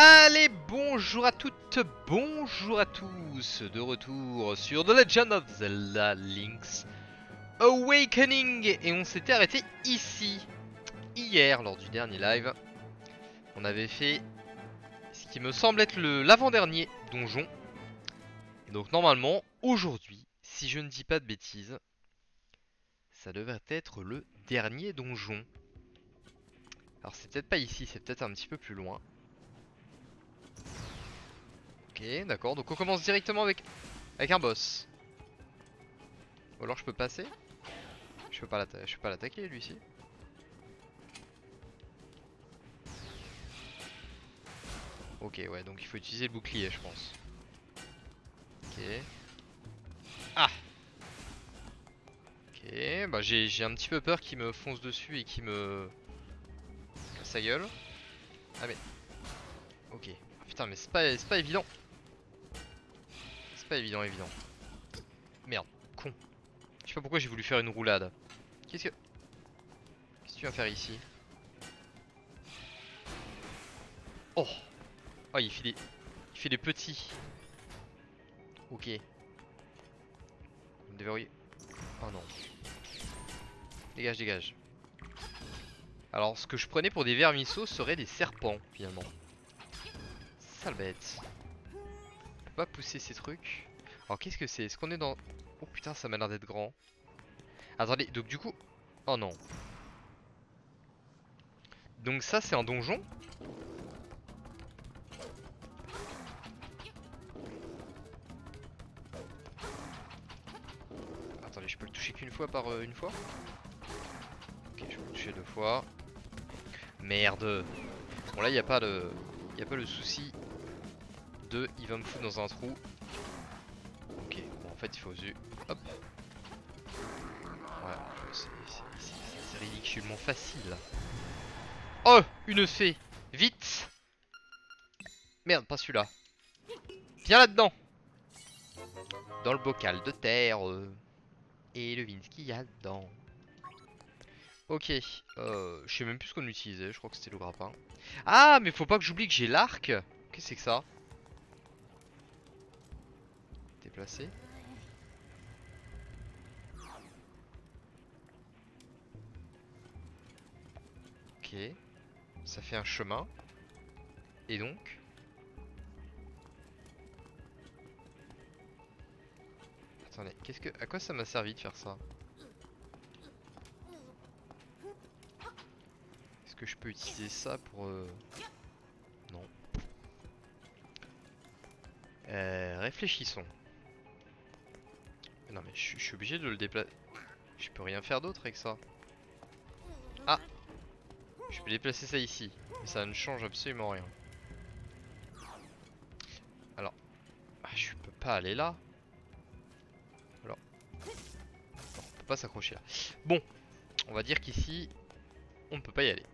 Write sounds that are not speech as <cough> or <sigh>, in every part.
Allez, bonjour à toutes, bonjour à tous, de retour sur The Legend of Zelda Link's Awakening. Et on s'était arrêté ici, hier, lors du dernier live. On avait fait ce qui me semble être l'avant-dernier donjon. Et donc normalement, aujourd'hui, si je ne dis pas de bêtises, ça devrait être le dernier donjon. Alors c'est peut-être pas ici, c'est peut-être un petit peu plus loin. Ok, d'accord. Donc on commence directement avec, avec un boss. Ou alors je peux passer Je peux pas l'attaquer lui ici. Ok, ouais, donc il faut utiliser le bouclier, je pense. Ok. Ah Ok, bah j'ai un petit peu peur qu'il me fonce dessus et qu'il me... sa gueule. Ah mais... Ok. Putain, mais c'est pas, pas évident pas évident, évident. Merde, con. Je sais pas pourquoi j'ai voulu faire une roulade. Qu'est-ce que... Qu'est-ce que tu vas faire ici? Oh Oh, il fait des... Il fait des petits. Ok. Oh non. Dégage, dégage. Alors, ce que je prenais pour des vermisseaux serait des serpents, finalement. Sale bête pas pousser ces trucs. Alors qu'est-ce que c'est? Est-ce qu'on est dans... Oh putain ça m'a l'air d'être grand. Attendez, donc du coup... Oh non. Donc ça c'est un donjon? Attendez, je peux le toucher qu'une fois par euh, une fois? Ok, je peux le toucher deux fois. Merde Bon là il n'y a pas le... Il a pas le souci il va me foutre dans un trou. Ok, bon en fait il faut. Hop. Ouais, c'est ridiculement facile. Oh Une fée Vite Merde, pas celui-là. Viens là-dedans Dans le bocal de terre. Euh, et le vin qu'il y a dedans. Ok, euh, je sais même plus ce qu'on utilisait, je crois que c'était le grappin. Ah, mais faut pas que j'oublie que j'ai l'arc Qu'est-ce que c'est que ça? Ok. Ça fait un chemin. Et donc Attendez, qu'est-ce que. À quoi ça m'a servi de faire ça? Est-ce que je peux utiliser ça pour. Euh, non. Euh, réfléchissons. Non je suis obligé de le déplacer. Je peux rien faire d'autre avec ça. Ah Je peux déplacer ça ici. Mais ça ne change absolument rien. Alors. Ah, je peux pas aller là. Alors. on peut pas s'accrocher là. Bon. On va dire qu'ici, on ne peut pas y aller.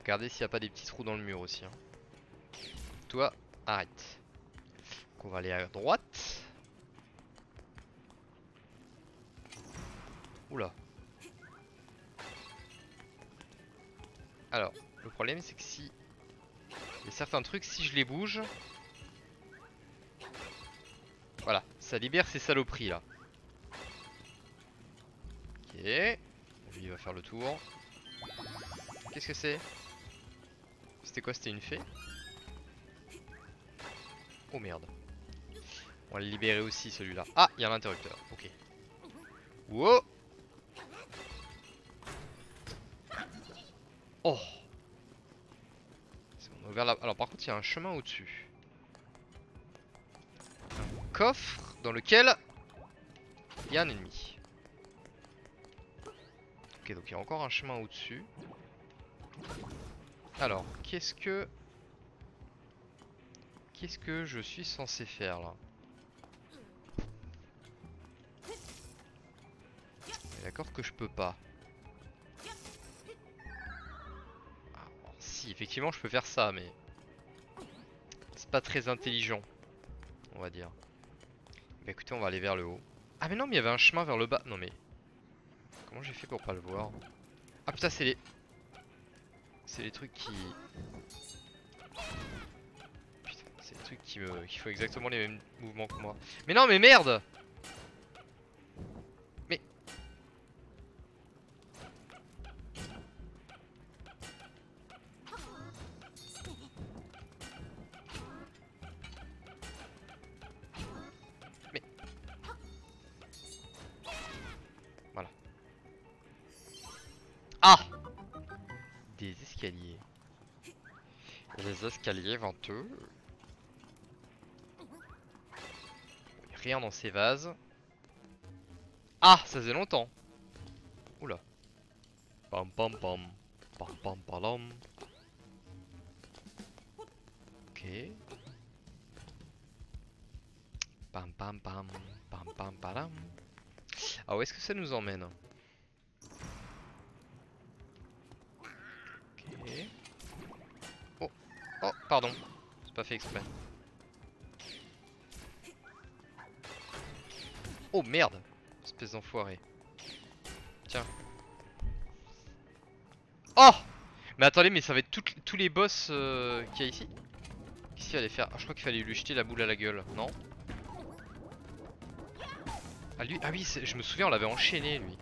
Regardez s'il n'y a pas des petits trous dans le mur aussi. Hein. Toi, arrête. Donc on va aller à droite. Alors, le problème c'est que si... Il y a certains trucs, si je les bouge... Voilà, ça libère ces saloperies là. Ok. Lui il va faire le tour. Qu'est-ce que c'est? C'était quoi? C'était une fée? Oh merde. On va le libérer aussi celui-là. Ah, il y a l'interrupteur. Ok. Wow Oh Alors par contre il y a un chemin au-dessus. Un coffre dans lequel il y a un ennemi. Ok donc il y a encore un chemin au-dessus. Alors qu'est-ce que... Qu'est-ce que je suis censé faire là? D'accord que je peux pas. Effectivement je peux faire ça, mais c'est pas très intelligent, on va dire. Bah écoutez, on va aller vers le haut. Ah mais non, mais il y avait un chemin vers le bas. Non mais comment j'ai fait pour pas le voir? Ah putain, c'est les c'est les trucs qui c'est le truc qui me. qui faut exactement les mêmes mouvements que moi. Mais non, mais merde Des escaliers venteux. Rien dans ces vases. Ah, ça faisait longtemps. Oula. Pam pam pam. Pam pam palam. Ok. Pam pam pam. Pam pam palam. Ah, où est-ce que ça nous emmène? Oh merde Espèce d'enfoiré. Tiens. Oh Mais attendez, mais ça va être tous les boss euh, qu'il y a ici? Qu'est-ce qu'il fallait faire? Ah, je crois qu'il fallait lui jeter la boule à la gueule, non? Ah lui, ah oui, je me souviens, on l'avait enchaîné lui.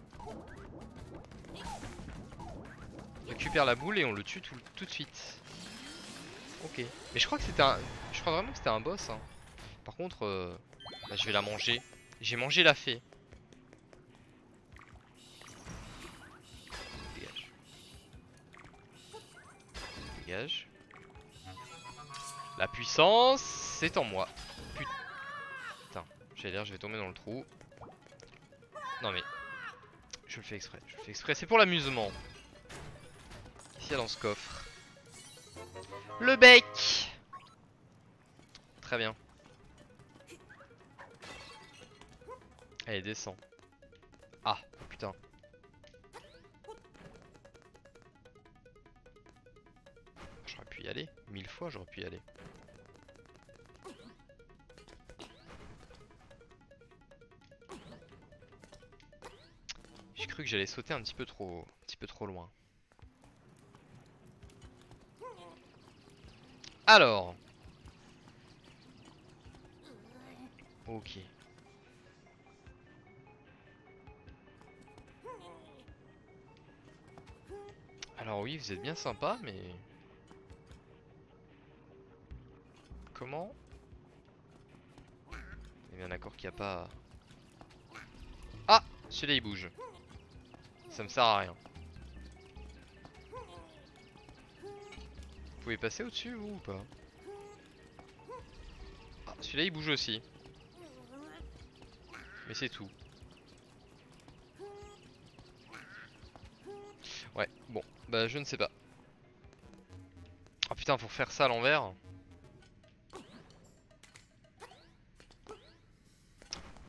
On récupère la boule et on le tue tout de suite. Ok. Mais je crois que c'était un... Je crois vraiment que c'était un boss. hein. Par contre, euh, bah, je vais la manger. J'ai mangé la fée. Dégage. Dégage. La puissance, c'est en moi. Put- Putain, j'allais dire, je vais tomber dans le trou. Non mais, je le fais exprès. Je le fais exprès. C'est pour l'amusement. Y a dans ce coffre Le bec. Très bien. Allez, descends. Ah, putain. J'aurais pu y aller. Mille fois, j'aurais pu y aller. J'ai cru que j'allais sauter un petit peu trop, un petit peu trop loin. Alors. Ok. Alors oui, vous êtes bien sympa, mais... Comment? Il est bien d'accord qu'il n'y a pas... Ah Celui-là il bouge. Ça me sert à rien. Vous pouvez passer au-dessus ou pas? Ah, celui-là il bouge aussi. Mais c'est tout. Ouais, bon, bah je ne sais pas. Oh putain, faut faire ça à l'envers.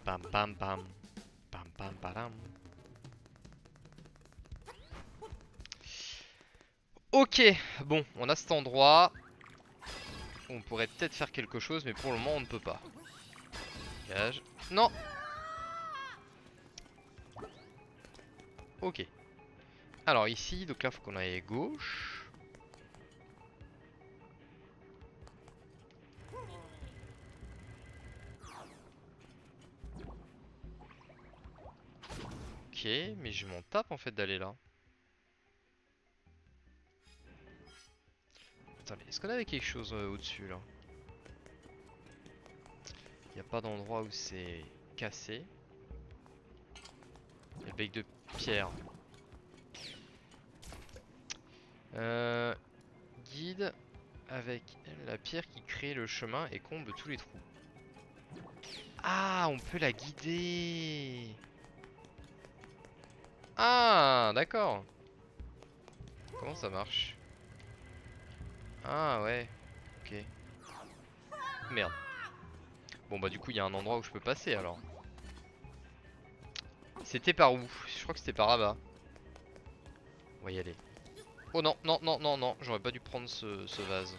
Pam pam pam. Pam pam param. Ok, bon, on a cet endroit. On pourrait peut-être faire quelque chose, mais pour le moment on ne peut pas. Gage. Non Ok. Alors ici, donc là faut qu'on aille gauche. Ok, mais je m'en tape en fait d'aller là. Est-ce qu'on avait quelque chose euh, au-dessus là? Il a pas d'endroit où c'est cassé. Le bec de pierre. Euh, guide avec la pierre qui crée le chemin et comble tous les trous. Ah, on peut la guider. Ah, d'accord. Comment ça marche? Ah ouais, ok. Merde. Bon bah du coup il y a un endroit où je peux passer alors. C'était par où? Je crois que c'était par là-bas. On va y aller. Oh non, non, non, non, non, j'aurais pas dû prendre ce, vase.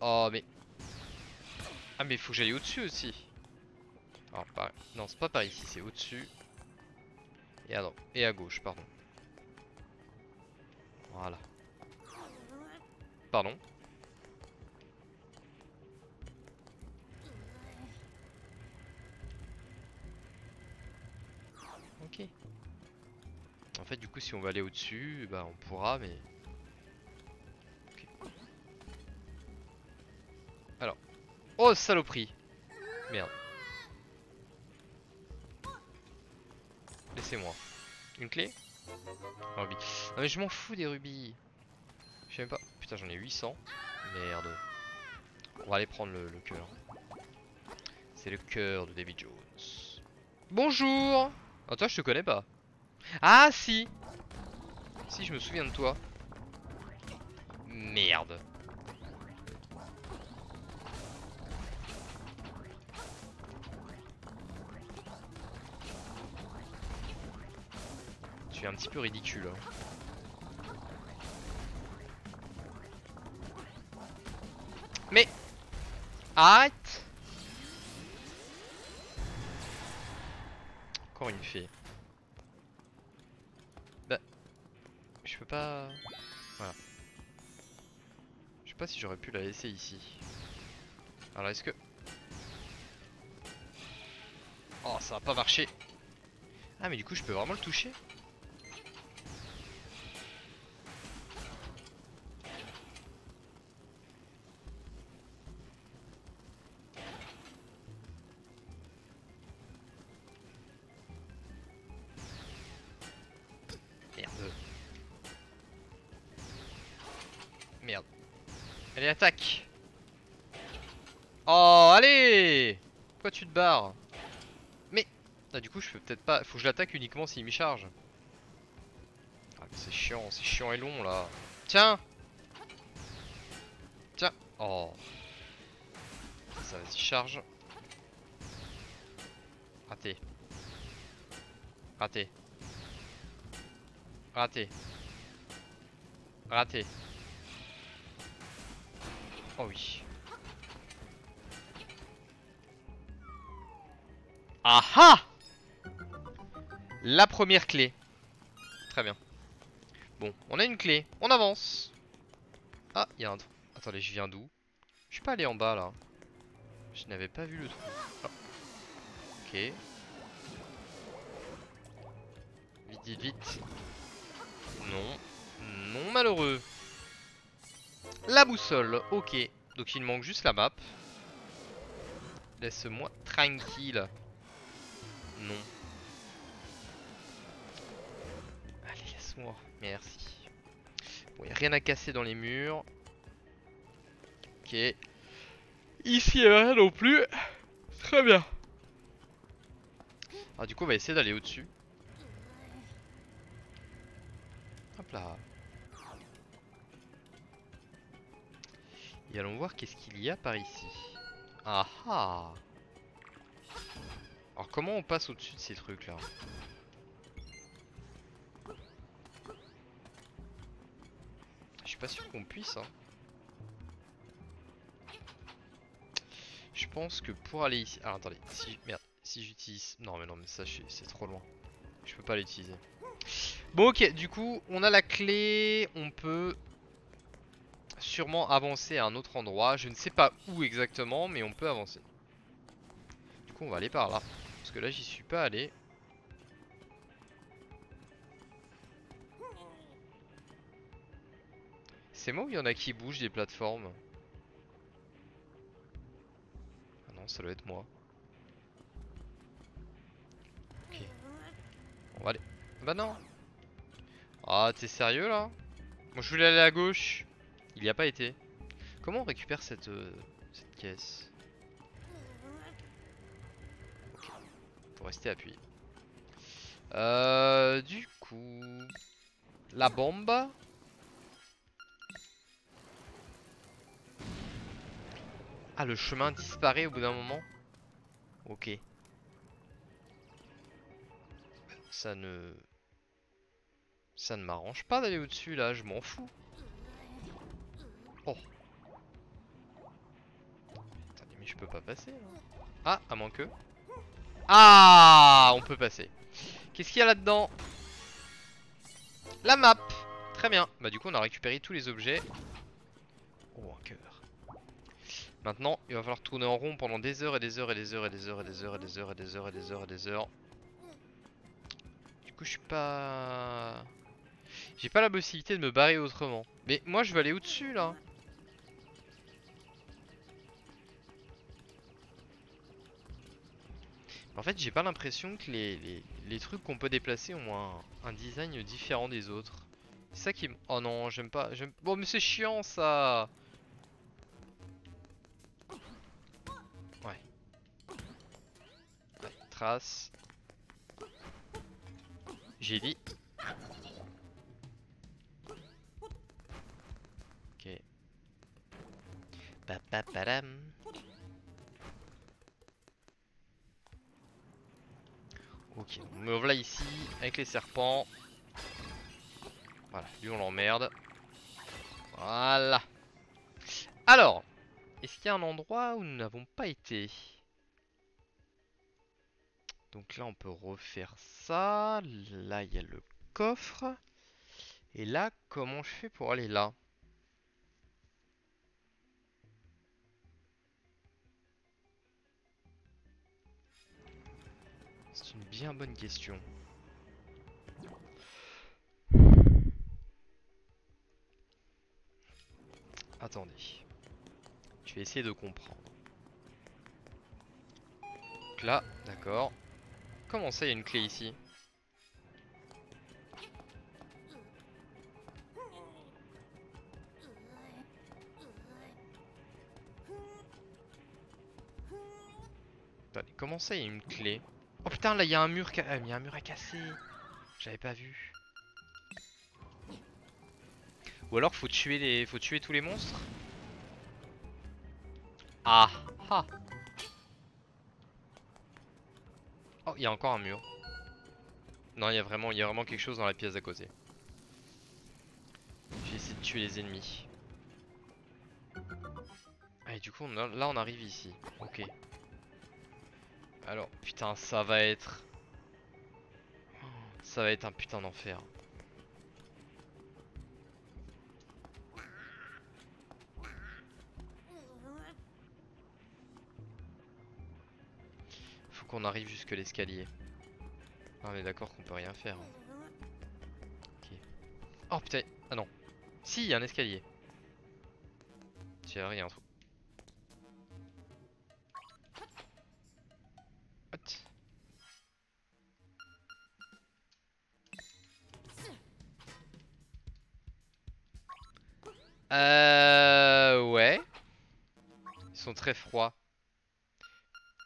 Oh mais... Ah mais faut que j'aille au-dessus aussi. Alors, par... Non, c'est pas par ici, c'est au-dessus. Et à. Et à gauche, pardon. Voilà. pardon. Ok. En fait, du coup, si on va aller au-dessus, bah on pourra, mais... Alors. Oh, saloperie Merde. Laissez-moi. Une clé? Un rubis. Non mais je m'en fous des rubis. Je sais même pas. Putain, j'en ai 800. Merde. On va aller prendre le, le cœur. C'est le cœur de David Jones. Bonjour Ah toi je te connais pas. Ah si Si je me souviens de toi. Merde. Tu es un petit peu ridicule. hein. Mais Arrête Encore une fille. Bah Je peux pas... Voilà. Je sais pas si j'aurais pu la laisser ici. Alors est-ce que... Oh ça va pas marcher Ah mais du coup je peux vraiment le toucher Mais Ah, du coup, je peux peut-être pas... Faut que je l'attaque uniquement s'il me charge. Ah, c'est chiant, c'est chiant et long, là. Tiens Tiens Oh Ça, vas-y, charge. Raté. Raté. Raté. Raté. Oh oui. Aha La première clé. Très bien. Bon, on a une clé. On avance. Ah, il y a un trou. Attendez, je viens d'où? Je suis pas allé en bas là. Je n'avais pas vu le trou. Ah. Ok. Vite, vite, vite. Non. Non, malheureux. La boussole. Ok. Donc il manque juste la map. Laisse-moi tranquille. Non. Allez, laisse-moi. Merci. Bon, y a rien à casser dans les murs. Ok. Ici, il a rien non plus. Très bien. Alors du coup, on va essayer d'aller au-dessus. Hop là. Et allons voir qu'est-ce qu'il y a par ici. Ah ah Alors comment on passe au-dessus de ces trucs là Je suis pas sûr qu'on puisse hein. Je pense que pour aller ici... Ah attendez, si... Merde, si j'utilise... Non mais non mais ça c'est trop loin. Je peux pas l'utiliser. Bon ok, du coup on a la clé, on peut sûrement avancer à un autre endroit. Je ne sais pas où exactement, mais on peut avancer. Du coup on va aller par là. Parce que là j'y suis pas allé. C'est moi ou il y en a qui bougent des plateformes? Ah non, ça doit être moi. On va aller. Bah non Ah, t'es sérieux là? Moi je voulais aller à gauche. Il y a pas été. Comment on récupère cette, euh, cette caisse? Faut rester appuyé. Euh, du coup... La bombe Ah, le chemin disparaît au bout d'un moment Ok. Ça ne... Ça ne m'arrange pas d'aller au-dessus là, je m'en fous. Oh. Attendez, mais je peux pas passer là. Ah, à moins que... Ah On peut passer. Qu'est-ce qu'il y a là-dedans? La map Très bien. Bah du coup on a récupéré tous les objets. Oh, un cœur. Maintenant, il va falloir tourner en rond pendant des heures et des heures et des heures et des heures et des heures et des heures et des heures et des heures et des heures. Du coup, je suis pas... J'ai pas la possibilité de me barrer autrement. Mais moi, je vais aller au-dessus, là. En fait, j'ai pas l'impression que les, trucs qu'on peut déplacer ont un, design différent des autres. C'est ça qui me... Oh non, j'aime pas... Bon, mais c'est chiant, ça Ouais. ouais trace. J'ai dit. Ok. Papaparam. Me voilà ici avec les serpents. Voilà, lui on l'emmerde. Voilà. Alors, est-ce qu'il y a un endroit où nous n'avons pas été? Donc là on peut refaire ça. Là il y a le coffre. Et là, comment je fais pour aller là? Bien bonne question. Attendez. Je vais essayer de comprendre. Donc là, d'accord. Comment ça, il y a une clé ici? Comment ça, il y a une clé? Oh putain, là il y a un mur, a un mur à casser. J'avais pas vu. Ou alors faut tuer les, faut tuer tous les monstres. Ah ah. Oh, il y a encore un mur. Non, il y a vraiment, il y a vraiment quelque chose dans la pièce à côté. J'ai essayé de tuer les ennemis. Ah, et du coup, là on arrive ici. Ok. Alors, putain, ça va être... Ça va être un putain d'enfer. Faut qu'on arrive jusque l'escalier. Ah, on est d'accord qu'on peut rien faire. Hein. Oh putain, ah non. Si, il y a un escalier. Tiens, il y a un truc. Euh... Ouais. Ils sont très froids.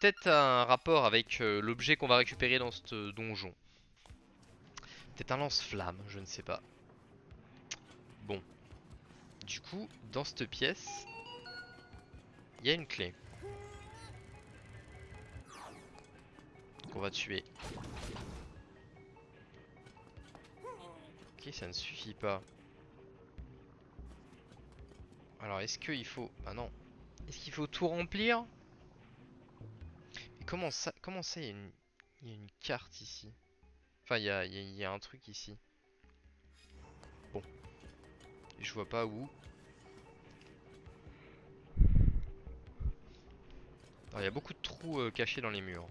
Peut-être un rapport avec euh, l'objet qu'on va récupérer dans ce donjon. Peut-être un lance-flamme, je ne sais pas. Bon. Du coup, dans cette pièce, il y a une clé. Qu'on va tuer. Ok, ça ne suffit pas. Alors est-ce qu'il faut... Ah non. Est-ce qu'il faut tout remplir? Mais comment ça... Comment ça il y, a une... carte ici? Enfin il y a, y a un truc ici. Bon. Je vois pas où. il y a beaucoup de trous euh, cachés dans les murs.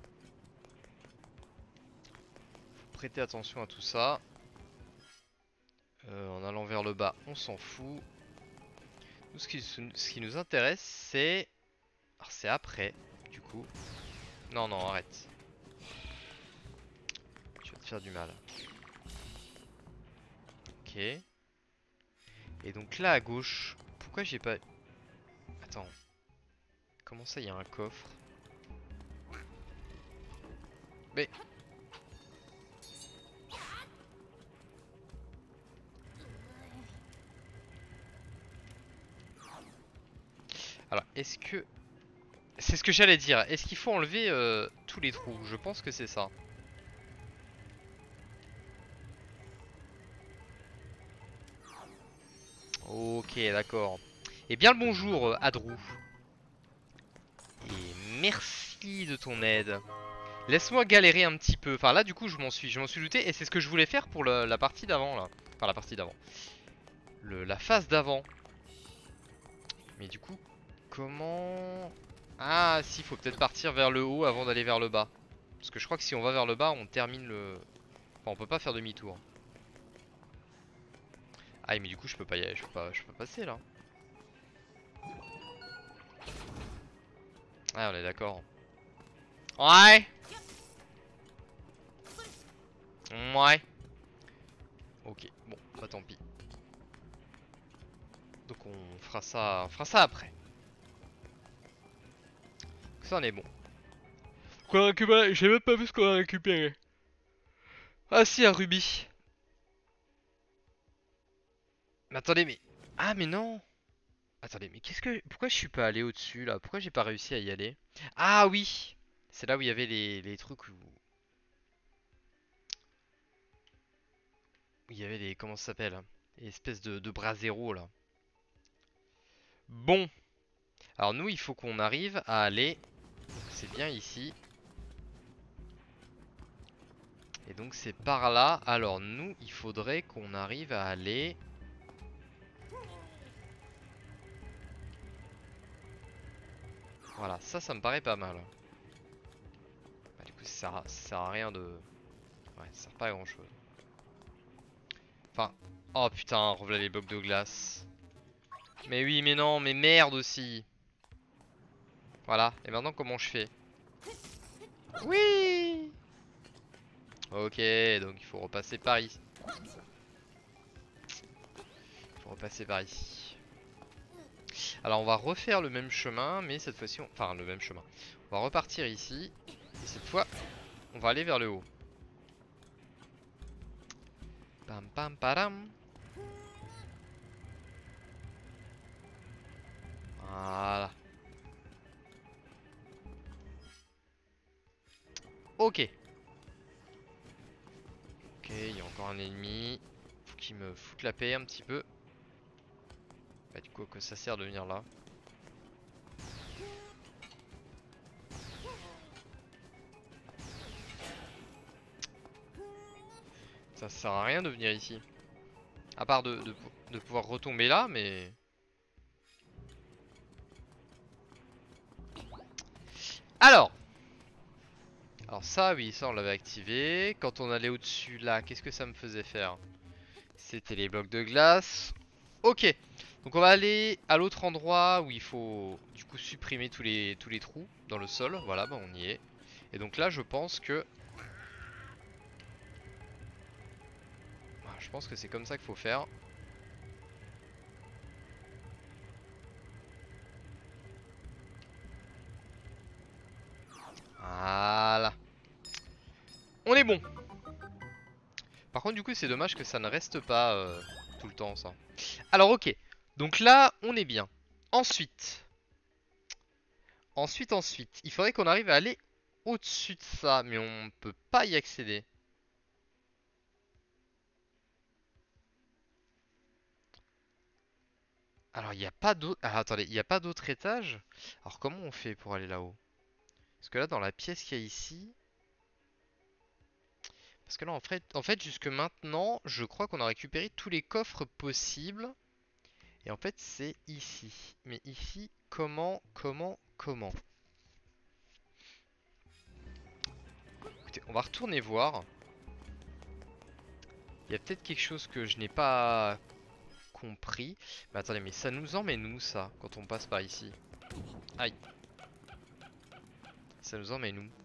Faut prêter attention à tout ça. Euh, en allant vers le bas, on s'en fout ce qui, nous intéresse, c'est... c'est après, du coup. Non, non, arrête. Tu vas te faire du mal. Ok. Et donc là, à gauche... Pourquoi j'ai pas... Attends. Comment ça, il y a un coffre? Mais... Alors, est-ce que... C'est ce que j'allais dire. Est-ce qu'il faut enlever euh, tous les trous? Je pense que c'est ça. Ok, d'accord. Et eh bien le bonjour, euh, Adrou. Et merci de ton aide. Laisse-moi galérer un petit peu. Enfin là, du coup, je m'en suis, je m'en suis douté. Et c'est ce que je voulais faire pour la partie d'avant, là. Enfin, la partie d'avant. La phase d'avant. Mais du coup, comment... Ah si, faut peut-être partir vers le haut avant d'aller vers le bas. Parce que je crois que si on va vers le bas, on termine le... Enfin, on peut pas faire demi-tour. Ah mais du coup je peux pas y aller, je peux pas, je peux passer là. Ah on est d'accord. Ouais Ouais Ok, bon, bah tant pis. Donc on fera ça, on fera ça après. Ça on est bon. J'ai même pas vu ce qu'on a récupéré. Ah si, un rubis. Mais attendez, mais... Ah mais non Attendez, mais qu'est-ce que... Pourquoi je suis pas allé au-dessus là? Pourquoi j'ai pas réussi à y aller? Ah oui C'est là où il y avait les, les trucs où... Il y avait les... Comment ça s'appelle? Les espèces de, de bras zéro là. Bon. Alors nous, il faut qu'on arrive à aller... C'est bien ici. Et donc c'est par là. Alors nous, il faudrait qu'on arrive à aller... Voilà, ça, ça me paraît pas mal. Bah, du coup, ça sert, à rien de... Ouais, ça sert pas à grand chose. Enfin... Oh putain, revoilà les blocs de glace. Mais oui, mais non, mais merde aussi. Voilà, et maintenant comment je fais? Oui Ok, donc il faut repasser par ici. Il faut repasser par ici. Alors on va refaire le même chemin, mais cette fois-ci, enfin le même chemin. On va repartir ici, et cette fois, on va aller vers le haut. Pam pam padam. Voilà. Ok. Ok, il y a encore un ennemi. Faut qu'il me foute la paix un petit peu. Bah du coup que ça sert de venir là Ça sert à rien de venir ici À part de, de, pouvoir retomber là mais Alors Alors ça oui ça on l'avait activé Quand on allait au dessus là qu'est-ce que ça me faisait faire? C'était les blocs de glace Ok donc on va aller à l'autre endroit où il faut du coup supprimer tous les, tous les trous dans le sol. Voilà, bah on y est. Et donc là je pense que... Ah, je pense que c'est comme ça qu'il faut faire. Voilà. On est bon. Par contre du coup c'est dommage que ça ne reste pas euh, tout le temps ça. Alors ok. Donc là, on est bien. Ensuite. Ensuite, ensuite. Il faudrait qu'on arrive à aller au-dessus de ça. Mais on ne peut pas y accéder. Alors, il n'y a pas d'autre... Ah, attendez, il n'y a pas d'autre étage? Alors, comment on fait pour aller là-haut? Parce que là, dans la pièce qu'il y a ici... Parce que là, en fait, en jusque maintenant, je crois qu'on a récupéré tous les coffres possibles. Et en fait, c'est ici. Mais ici, comment, comment, comment? Écoutez, on va retourner voir. Il y a peut-être quelque chose que je n'ai pas compris. Mais attendez, mais ça nous emmène où ça quand on passe par ici? Aïe. Ça nous emmène où?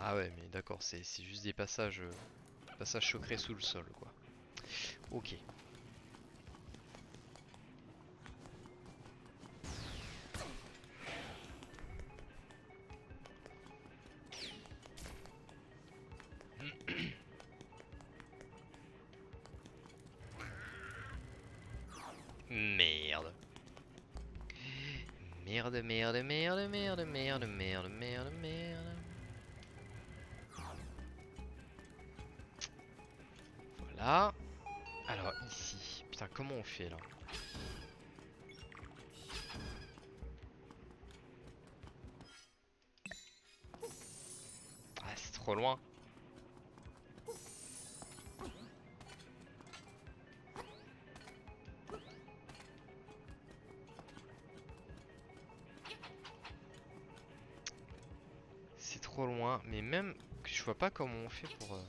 Ah ouais, mais d'accord, c'est juste des passages, euh, passages secrets sous le sol, quoi. Ok. <coughs> Merde, merde, merde, merde, merde, merde, merde, merde. fait là. Ah, c'est trop loin. C'est trop loin mais même je vois pas comment on fait pour... Euh,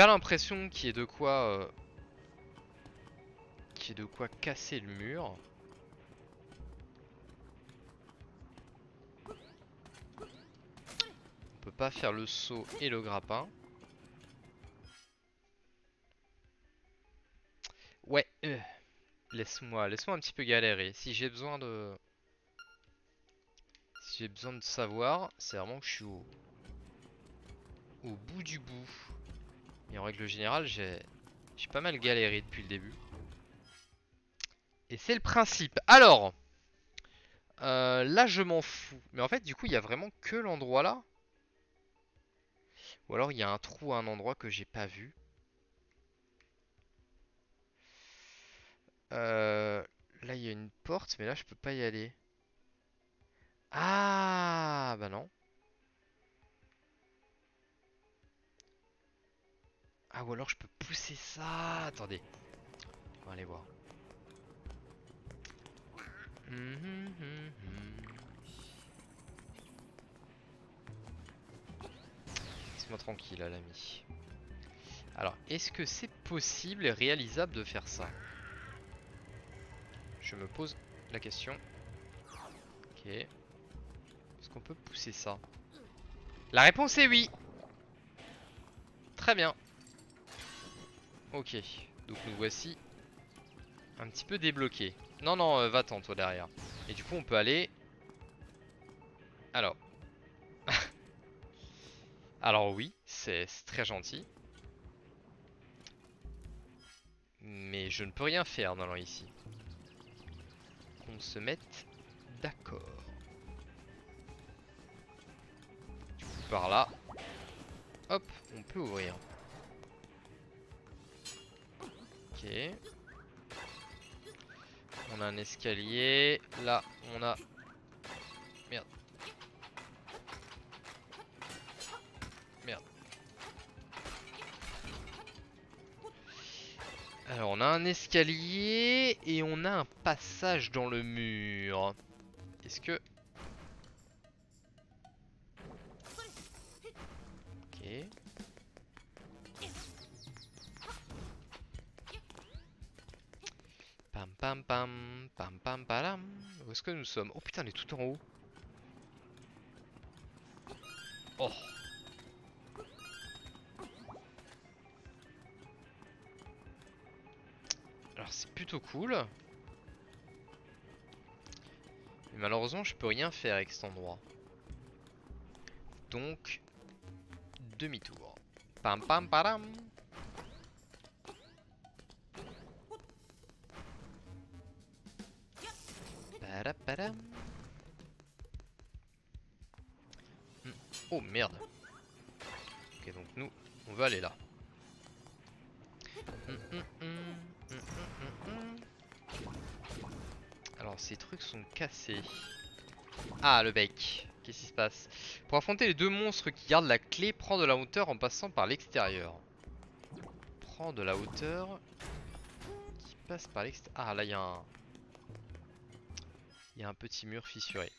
pas l'impression qu'il y ait de quoi... euh, Qu'il y ait de quoi casser le mur. On peut pas faire le saut et le grappin. Ouais, euh, laisse-moi, laisse-moi un petit peu galérer. Si j'ai besoin de, si j'ai besoin de savoir, c'est vraiment que je suis au, au bout du bout. Et en règle générale, j'ai, pas mal galéré depuis le début. Et c'est le principe. Alors, euh, là je m'en fous. Mais en fait, du coup, il y a vraiment que l'endroit là. Ou alors il y a un trou à un endroit que j'ai pas vu. Euh, là il y a une porte, mais là je peux pas y aller. Ah bah non. Ah ou alors je peux pousser ça. Attendez. On va aller voir. Laisse-moi tranquille, l'ami. Alors, est-ce que c'est possible et réalisable de faire ça? Je me pose la question. Ok. Est-ce qu'on peut pousser ça? La réponse est oui Très bien. Ok. Donc nous voici un petit peu débloqués. Non, non, euh, va-t'en toi derrière. Et du coup on peut aller... Alors. <laughs> Alors oui, c'est très gentil. Mais je ne peux rien faire en allant ici. Qu'on se mette d'accord. Par là. Hop, on peut ouvrir. On a un escalier. Là, on a... Merde. Merde. Alors, on a un escalier et on a un passage dans le mur. Est-ce que... Ok. Pam pam pam, pam palam. Où est-ce que nous sommes? Oh putain, on est tout en haut. Oh. Alors c'est plutôt cool. Mais malheureusement, je peux rien faire avec cet endroit. Donc, demi-tour. Pam pam param. Oh merde. Ok donc nous on va aller là. Hum, hum. Alors ces trucs sont cassés. Ah le bec. Qu'est-ce qui se passe? Pour affronter les deux monstres qui gardent la clé, prends de la hauteur en passant par l'extérieur. Prends de la hauteur qui passe par l'extérieur. Ah là il y a un... Y a un petit mur fissuré.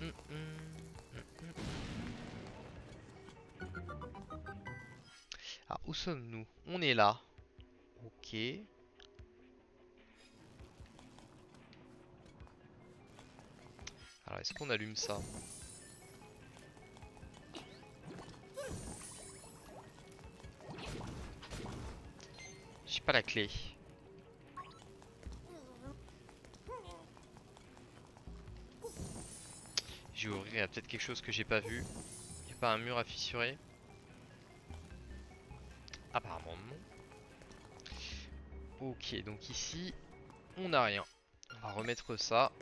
Hum. Ah, où sommes-nous? On est là. Ok. Alors, est-ce qu'on allume ça? J'ai pas la clé. Vais ouvrir, il y a peut-être quelque chose que j'ai pas vu. Il n'y a pas un mur à fissurer Apparemment non. Ok, donc ici, on n'a rien. On va remettre ça.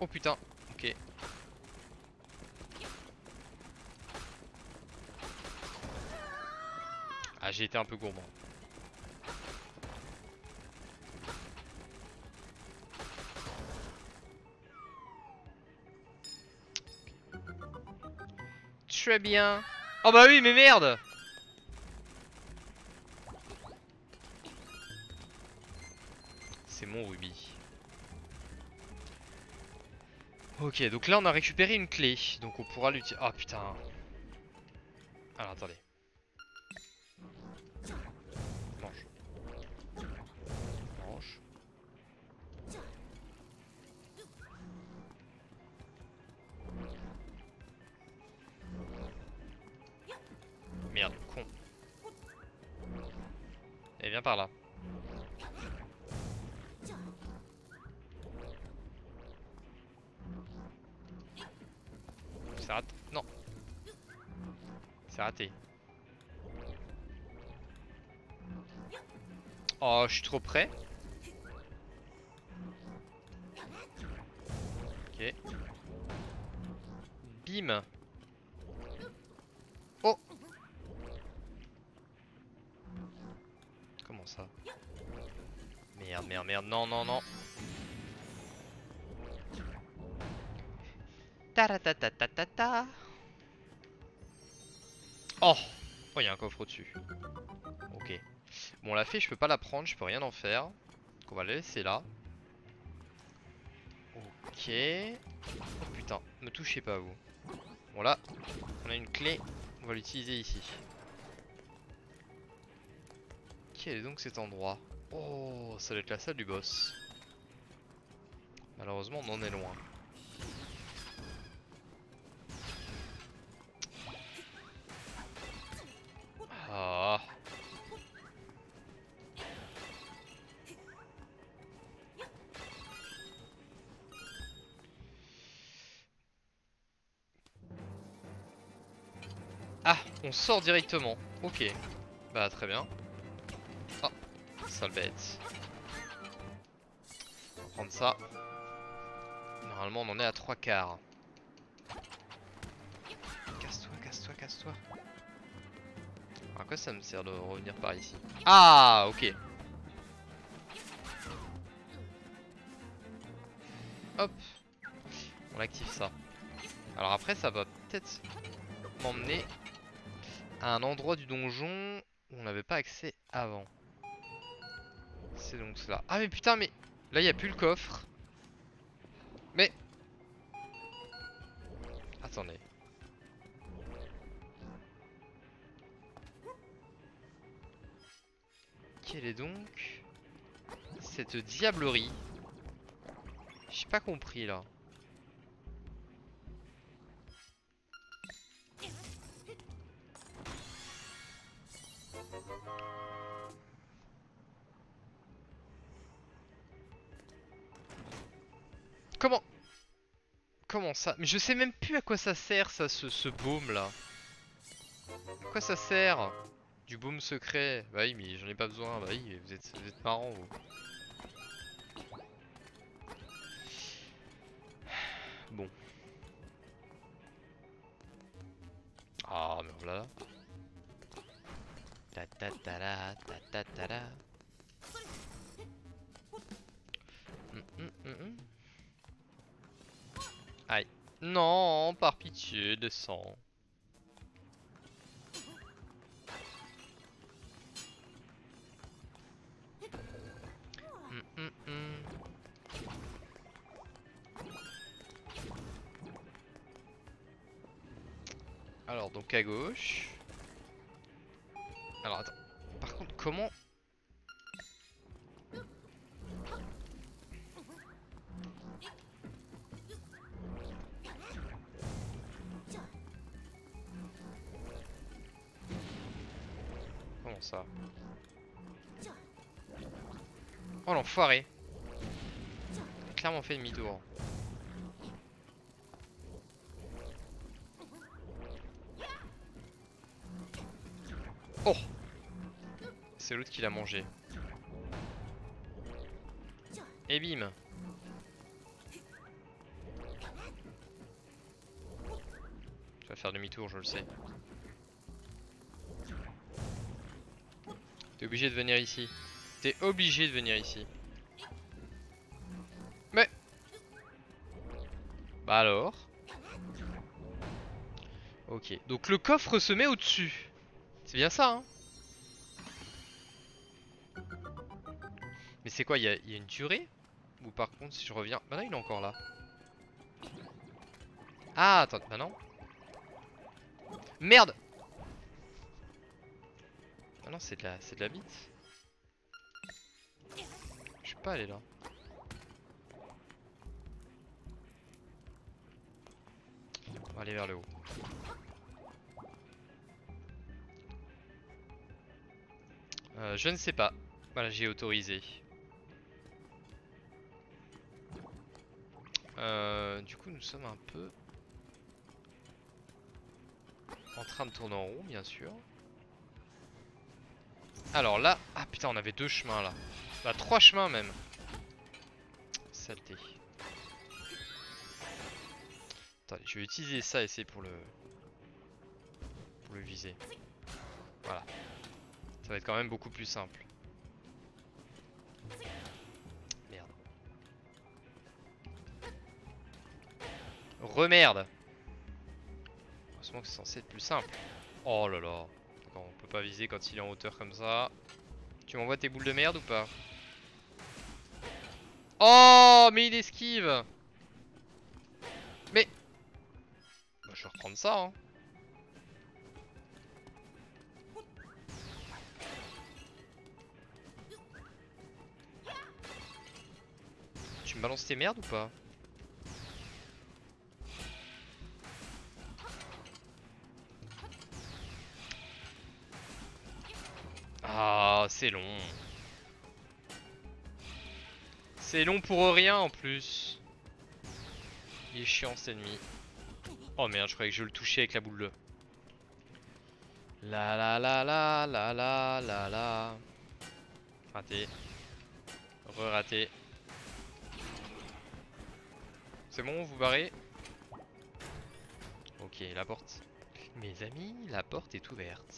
Oh putain, ok. Ah, j'ai été un peu gourmand. Très bien. Oh bah oui, mais merde C'est mon rubis. Ok, donc là on a récupéré une clé, donc on pourra l'utiliser. Oh putain. Alors attendez. Viens par là. C'est raté. Non. C'est raté. Oh, je suis trop près. Ok. Bim. Oh Comment ça Merde, merde, merde. Non, non, non. Ta-ra-ta-ta-ta-ta-ta. Oh Oh, il y a un coffre au-dessus. Ok. Bon, la fée, je peux pas la prendre, je peux rien en faire. Donc on va la laisser là. Ok. Oh putain, me touchez pas vous. Bon là, on a une clé, on va l'utiliser ici. Quel est donc cet endroit Oh, ça doit être la salle du boss. Malheureusement, on en est loin. Ah. Ah, on sort directement. Ok. Bah très bien. Sale bête. On va prendre ça. Normalement on en est à trois quarts. Casse-toi, casse-toi, casse-toi. À quoi ça me sert de revenir par ici? Ah, ok. Hop. On active ça. Alors après, ça va peut-être m'emmener à un endroit du donjon où on n'avait pas accès avant. C'est donc cela. Ah mais putain, mais là, il a plus le coffre. Mais... Attendez. Quelle est donc cette diablerie? J'ai pas compris là. Comment ça Mais je sais même plus à quoi ça sert ça, ce, ce baume là. À quoi ça sert du baume secret? Bah oui, mais j'en ai pas besoin. Bah oui, vous êtes, vous marrant, vous. Bon. Ah, mais voilà. Ta ta. Non, par pitié, descends. Hum, hum, hum. Alors donc à gauche. Alors attends. Par contre comment Oh l'enfoiré Clairement fait demi-tour. Oh C'est l'autre qui l'a mangé. Et bim Tu vas faire demi-tour, je le sais. T'es obligé de venir ici. T'es obligé de venir ici. Mais Bah alors Ok. Donc le coffre se met au-dessus. C'est bien ça, hein Mais c'est quoi, il y, a une durée? Ou par contre, si je reviens... Bah non, il est encore là. Ah, attends, bah non. Merde Ah non, c'est de la, c'est de la bite. Je suis pas allé là. On va aller vers le haut. Euh, je ne sais pas. Voilà, j'ai autorisé. Euh, du coup, nous sommes un peu en train de tourner en rond, bien sûr. Alors là, ah putain, on avait deux chemins là. Bah, trois chemins même. Saleté. Attendez, je vais utiliser ça et c'est pour le pour le viser. Voilà. Ça va être quand même beaucoup plus simple. Merde. Remerde Heureusement que c'est censé être plus simple. Oh là là. On peut pas viser quand il est en hauteur comme ça. Tu m'envoies tes boules de merde ou pas Oh mais il esquive Mais bah, Je vais reprendre ça hein. Tu me balances tes merdes ou pas c'est long. C'est long pour rien en plus. Il est chiant cet ennemi. Oh merde, je croyais que je le touchais avec la boule bleue. La la la la la la la la. Raté. Re-raté. C'est bon, vous barrez? Ok, la porte. Mes amis, la porte est ouverte.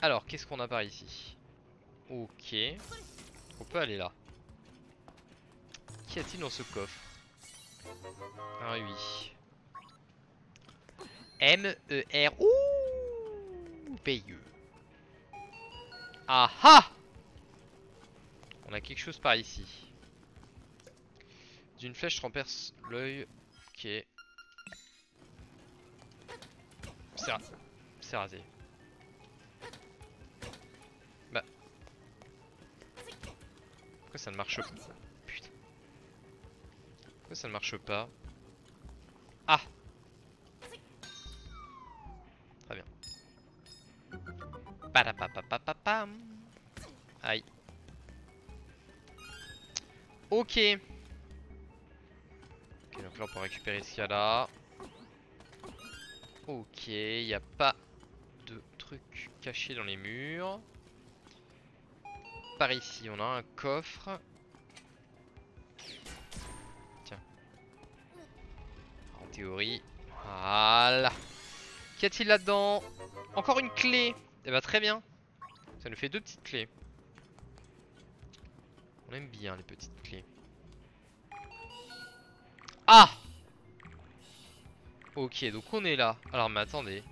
Alors, qu'est-ce qu'on a par ici? Ok. On peut aller là. Qu'y a-t-il dans ce coffre? Un oui. M-E-R. Ouh Payeux. Ah ah On a quelque chose par ici. D'une flèche transperce l'œil. Ok. C'est rasé. Ça ne marche pas Putain. Pourquoi ça ne marche pas Ah Très bien. Aïe. Ok donc là on peut récupérer ce qu'il y a là. Ok, il n'y a pas de trucs cachés dans les murs. Par ici, on a un coffre. Tiens. En théorie. Voilà. Qu'y a-t-il là-dedans? Encore une clé Eh bah très bien. Ça nous fait deux petites clés. On aime bien les petites clés. Ah Ok, donc on est là. Alors, mais attendez.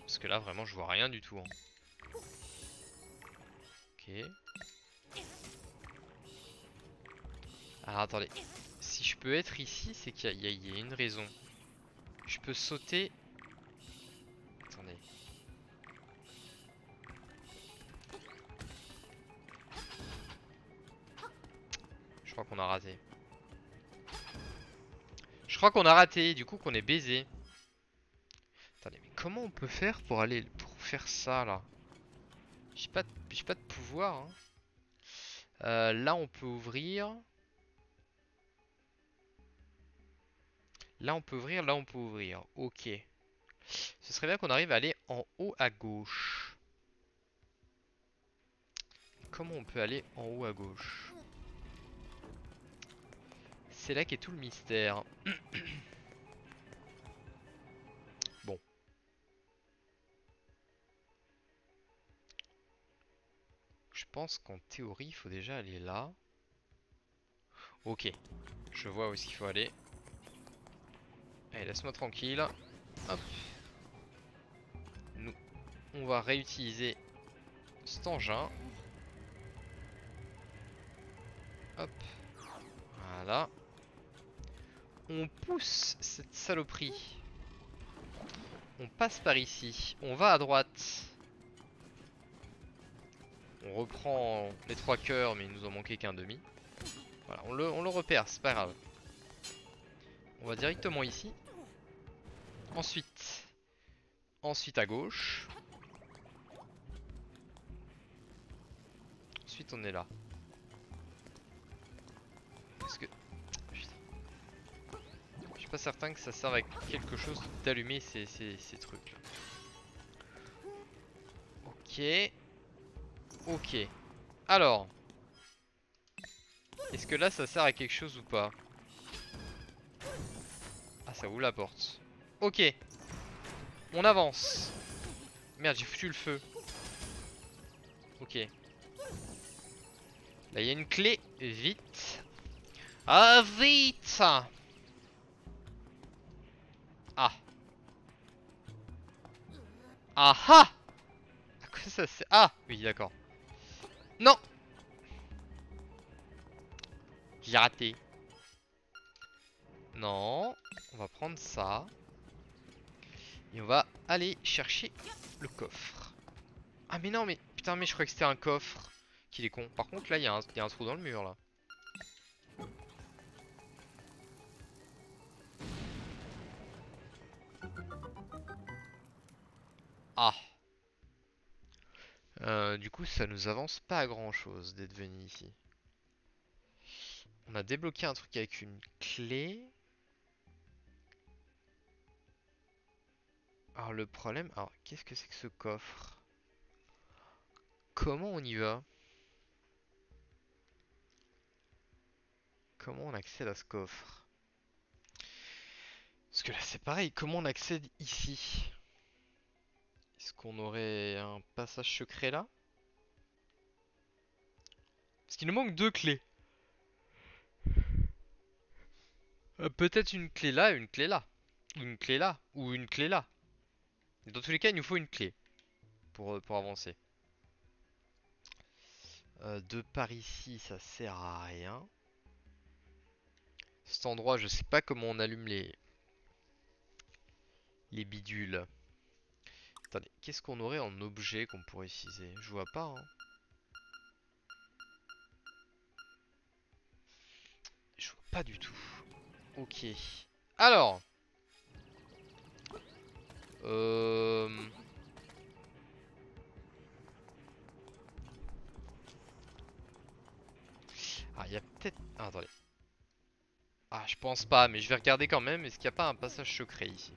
Parce que là, vraiment, je vois rien du tout. Hein. Alors, attendez. Si je peux être ici, c'est qu'il y, a une raison. Je peux sauter... Attendez. Je crois qu'on a raté. Je crois qu'on a raté, du coup qu'on est baisé. Attendez, mais comment on peut faire pour aller pour faire ça là? Pas, de, pas de pouvoir. Hein. Euh, là on peut ouvrir. Là on peut ouvrir, là on peut ouvrir. Ok. Ce serait bien qu'on arrive à aller en haut à gauche. Comment on peut aller en haut à gauche? C'est là qu'est tout le mystère. <clears throat> pense qu'en théorie, il faut déjà aller là. Ok. Je vois où est-ce qu'il faut aller. Allez, laisse-moi tranquille. Hop. Nous, on va réutiliser cet engin. Hop. Voilà. On pousse cette saloperie. On passe par ici. On va à droite. On reprend les trois cœurs, mais il nous en manquait qu'un demi. Voilà, on le, repère, c'est pas grave. On va directement ici. Ensuite, ensuite à gauche. Ensuite, on est là. Parce que... Putain. Je suis pas certain que ça serve à quelque chose d'allumer ces, ces, ces trucs. Ok. Ok. Alors. Est-ce que là ça sert à quelque chose ou pas? Ah ça ouvre la porte. Ok. On avance. Merde j'ai foutu le feu. Ok. Là il y a une clé. Vite. Ah vite Ah. Ah ah À quoi ça c'est Ah oui d'accord. Non J'ai raté. Non. On va prendre ça. Et on va aller chercher le coffre. Ah mais non mais putain mais je croyais que c'était un coffre. Qu'il est con. Par contre là il y, a un trou dans le mur là. Ah euh, du coup, ça nous avance pas à grand chose d'être venu ici. On a débloqué un truc avec une clé. Alors le problème, alors qu'est-ce que c'est que ce coffre? Comment on y va? Comment on accède à ce coffre? Parce que là c'est pareil, comment on accède ici? Est-ce qu'on aurait un passage secret là? Parce qu'il nous manque deux clés. Euh, peut-être une clé là une clé là. Une clé là ou une clé là. dans tous les cas, il nous faut une clé pour, euh, avancer. Euh, de par ici, ça sert à rien. Cet endroit, je sais pas comment on allume les les bidules. Attendez, qu'est-ce qu'on aurait en objet qu'on pourrait utiliser? Je vois pas. Hein. Je vois pas du tout. Ok. Alors. Euh... Ah, il y a peut-être... Ah, attendez. Ah, je pense pas, mais je vais regarder quand même. Est-ce qu'il n'y a pas un passage secret ici?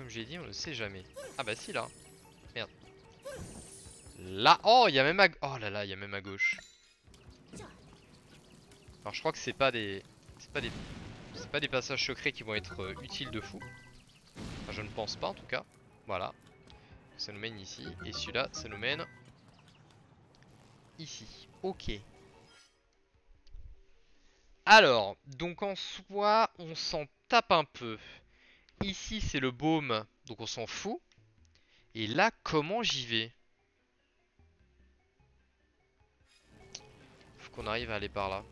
Comme j'ai dit, on ne sait jamais. Ah bah si là. Merde. Là. Oh, il y a même à... Oh là là, il y a même à gauche. Alors je crois que c'est pas des... C'est pas des... C'est pas des passages secrets qui vont être euh, utiles de fou. Enfin, je ne pense pas en tout cas. Voilà. Ça nous mène ici. Et celui-là, ça nous mène... Ici. Ok. Alors, donc en soi, on s'en tape un peu. Ici, c'est le baume, donc on s'en fout. Et là, comment j'y vais? Faut qu'on arrive à aller par là.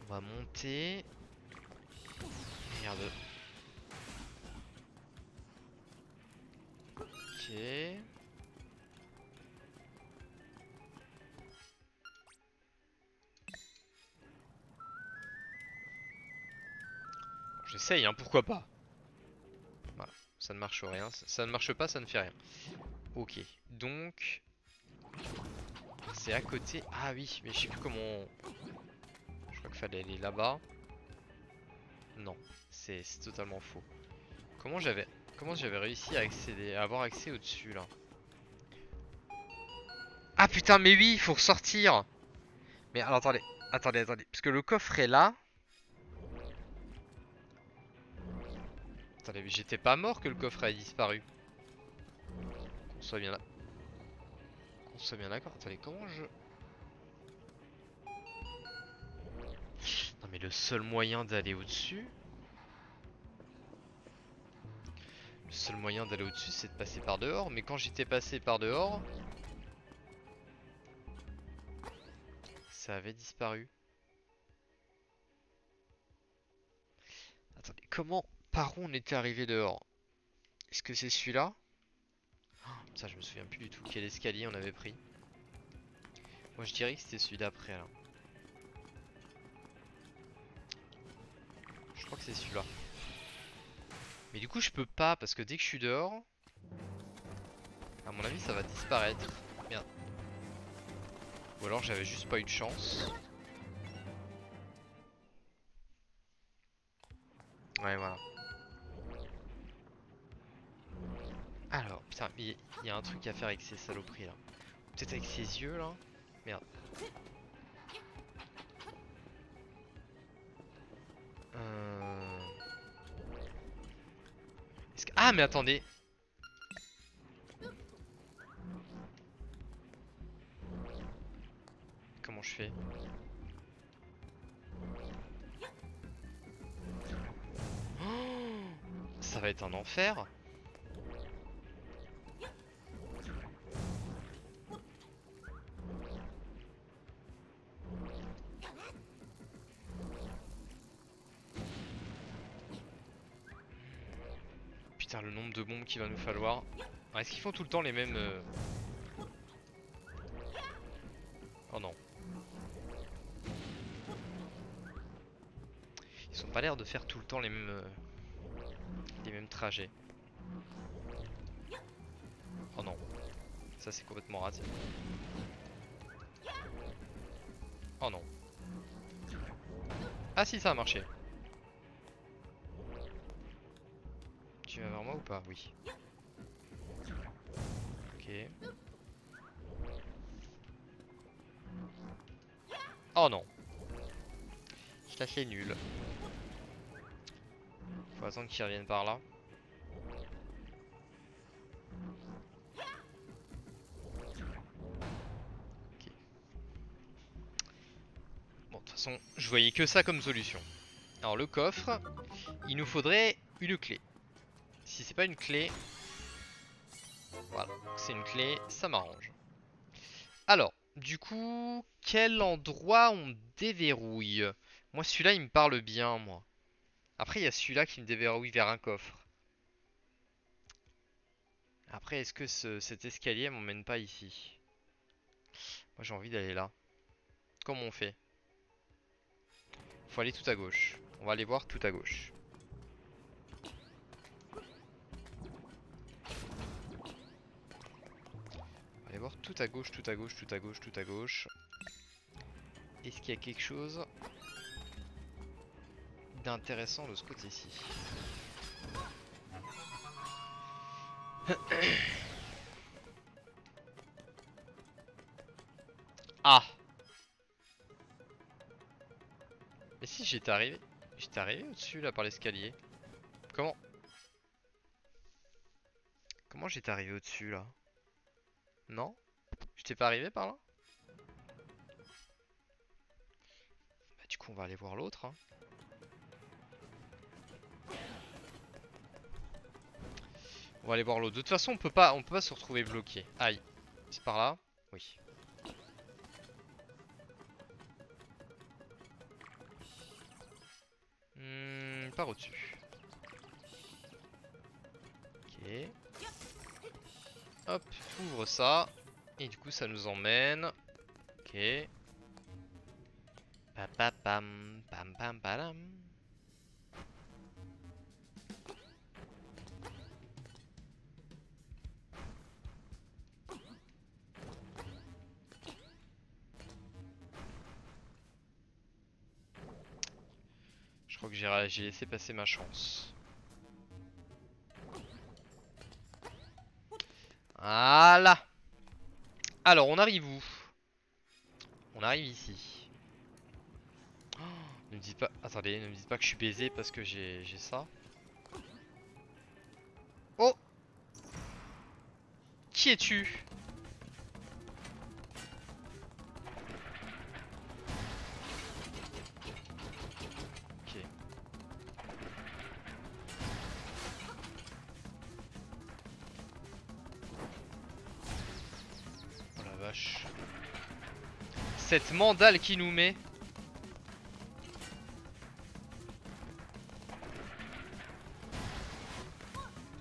On va monter. Merde. Ok. J'essaye, hein, pourquoi pas. Voilà, ça ne marche rien. Ça, ne marche pas, ça ne fait rien. Ok, donc... C'est à côté. Ah oui, mais je sais plus comment... Je crois qu'il fallait aller là-bas. Non, c'est totalement faux. Comment j'avais comment j'avais réussi à accéder, à avoir accès au-dessus là? Ah putain, mais oui, il faut ressortir. Mais alors attendez, attendez, attendez, parce que le coffre est là. Attendez, mais j'étais pas mort que le coffre a disparu. Qu'on soit bien là. Qu'on soit bien d'accord. Attendez, comment je... le seul moyen d'aller au-dessus... Le seul moyen d'aller au-dessus c'est de passer par dehors, mais quand j'étais passé par dehors... Ça avait disparu. Attendez, comment, par où on était arrivé dehors? Est-ce que c'est celui-là? Ça je me souviens plus du tout quel escalier on avait pris? Moi je dirais que c'était celui d'après là. Je crois que c'est celui-là. Mais du coup je peux pas parce que dès que je suis dehors, à mon avis ça va disparaître. Merde. Ou alors j'avais juste pas eu de chance. Ouais voilà. Alors, putain, il y, a un truc à faire avec ces saloperies là. Peut-être avec ses yeux là. Merde. Euh... Ah mais attendez. Comment je fais? Oh! Ça va être un enfer le nombre de bombes qu'il va nous falloir. Est-ce qu'ils font tout le temps les mêmes... Euh, oh non. Ils ont pas l'air de faire tout le temps les mêmes... Euh, les mêmes trajets. Oh non. Ça c'est complètement raté. Oh non. Ah si ça a marché. Vers moi ou pas? Oui. Ok. Oh non. Ça c'est nul. Faut attendre qu'il revienne par là. Ok. Bon, de toute façon, je voyais que ça comme solution. Alors le coffre, il nous faudrait une clé. Si c'est pas une clé... Voilà, c'est une clé, ça m'arrange. Alors, du coup, quel endroit on déverrouille? Moi, celui-là, il me parle bien, moi. Après, il y a celui-là qui me déverrouille vers un coffre. Après, est-ce que cet escalier m'emmène pas ici? Moi, j'ai envie d'aller là. Comment on fait? Faut aller tout à gauche. On va aller voir tout à gauche. Tout à gauche, tout à gauche, tout à gauche, tout à gauche. Est-ce qu'il y a quelque chose d'intéressant de ce côté-ci? <coughs> Ah! Mais si j'étais arrivé. J'étais arrivé au-dessus là par l'escalier. Comment? Comment j'étais arrivé au-dessus là? Non Je t'ai pas arrivé par là Bah du coup on va aller voir l'autre. Hein. On va aller voir l'autre. De toute façon on peut pas on peut pas se retrouver bloqué. Aïe. C'est par là Oui. Hmm, par au-dessus. Ok. Ouvre ça. Et du coup, ça nous emmène. Ok. Pam pam pam pam pam Je crois que j'ai laissé passer ma chance. Voilà. Alors, on arrive où? On arrive ici. Oh, ne me dites pas... Attendez, ne me dites pas que je suis baisé parce que j'ai ça. Oh Qui es-tu? Cette mandale qui nous met.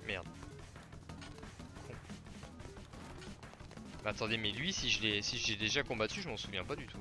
Merde. Con. Bah, attendez, mais lui, si je l'ai si déjà combattu, je m'en souviens pas du tout.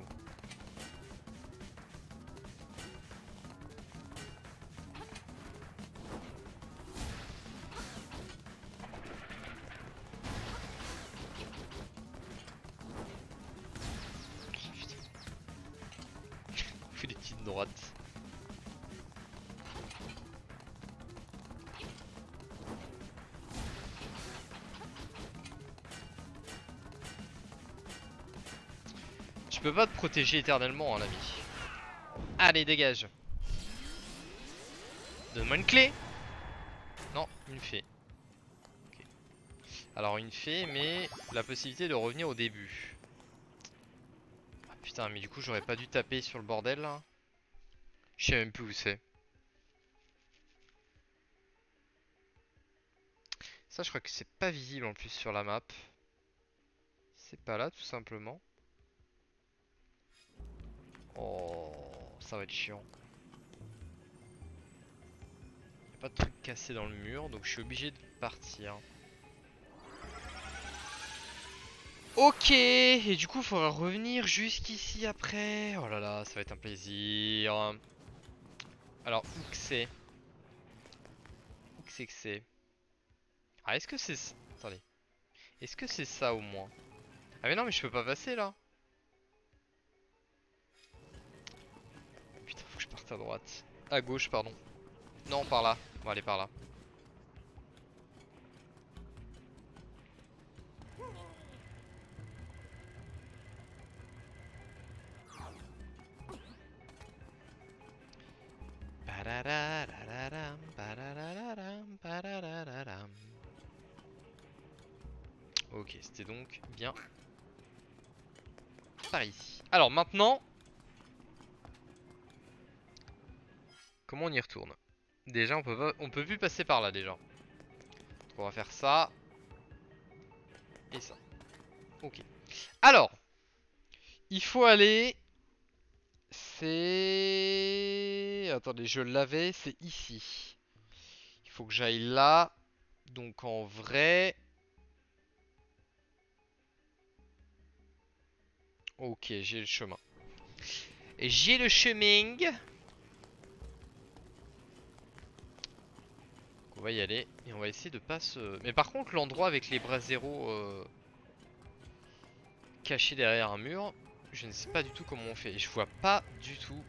Éternellement, hein, l'ami. Allez, dégage. Donne-moi une clé. Non, une fée. Alors une fée, mais la possibilité de revenir au début. Ah, putain, mais du coup j'aurais pas dû taper sur le bordel là. Je sais même plus où c'est. Ça, je crois que c'est pas visible en plus sur la map. C'est pas là tout simplement. Oh, ça va être chiant. Y a pas de truc cassé dans le mur, donc je suis obligé de partir. Ok, et du coup, il faudra revenir jusqu'ici après. Oh là là, ça va être un plaisir. Alors, où que c'est? Où que c'est que c'est? Ah, est-ce que c'est... Attendez. Est-ce que c'est ça au moins? Ah mais non, mais je peux pas passer là. À droite. À gauche, pardon. Non, par là. On va aller par là. Ok, c'était donc bien par ici. Alors maintenant, comment on y retourne Déjà, on peut pas, on peut plus passer par là déjà. Donc on va faire ça et ça. Ok. Alors, il faut aller. C'est. Attendez, je l'avais. C'est ici. Il faut que j'aille là. Donc en vrai. Ok, j'ai le chemin. J'ai le chemin. On va y aller et on va essayer de pas se... Mais par contre l'endroit avec les bras zéro euh, cachés derrière un mur, je ne sais pas du tout comment on fait. Et je vois pas du tout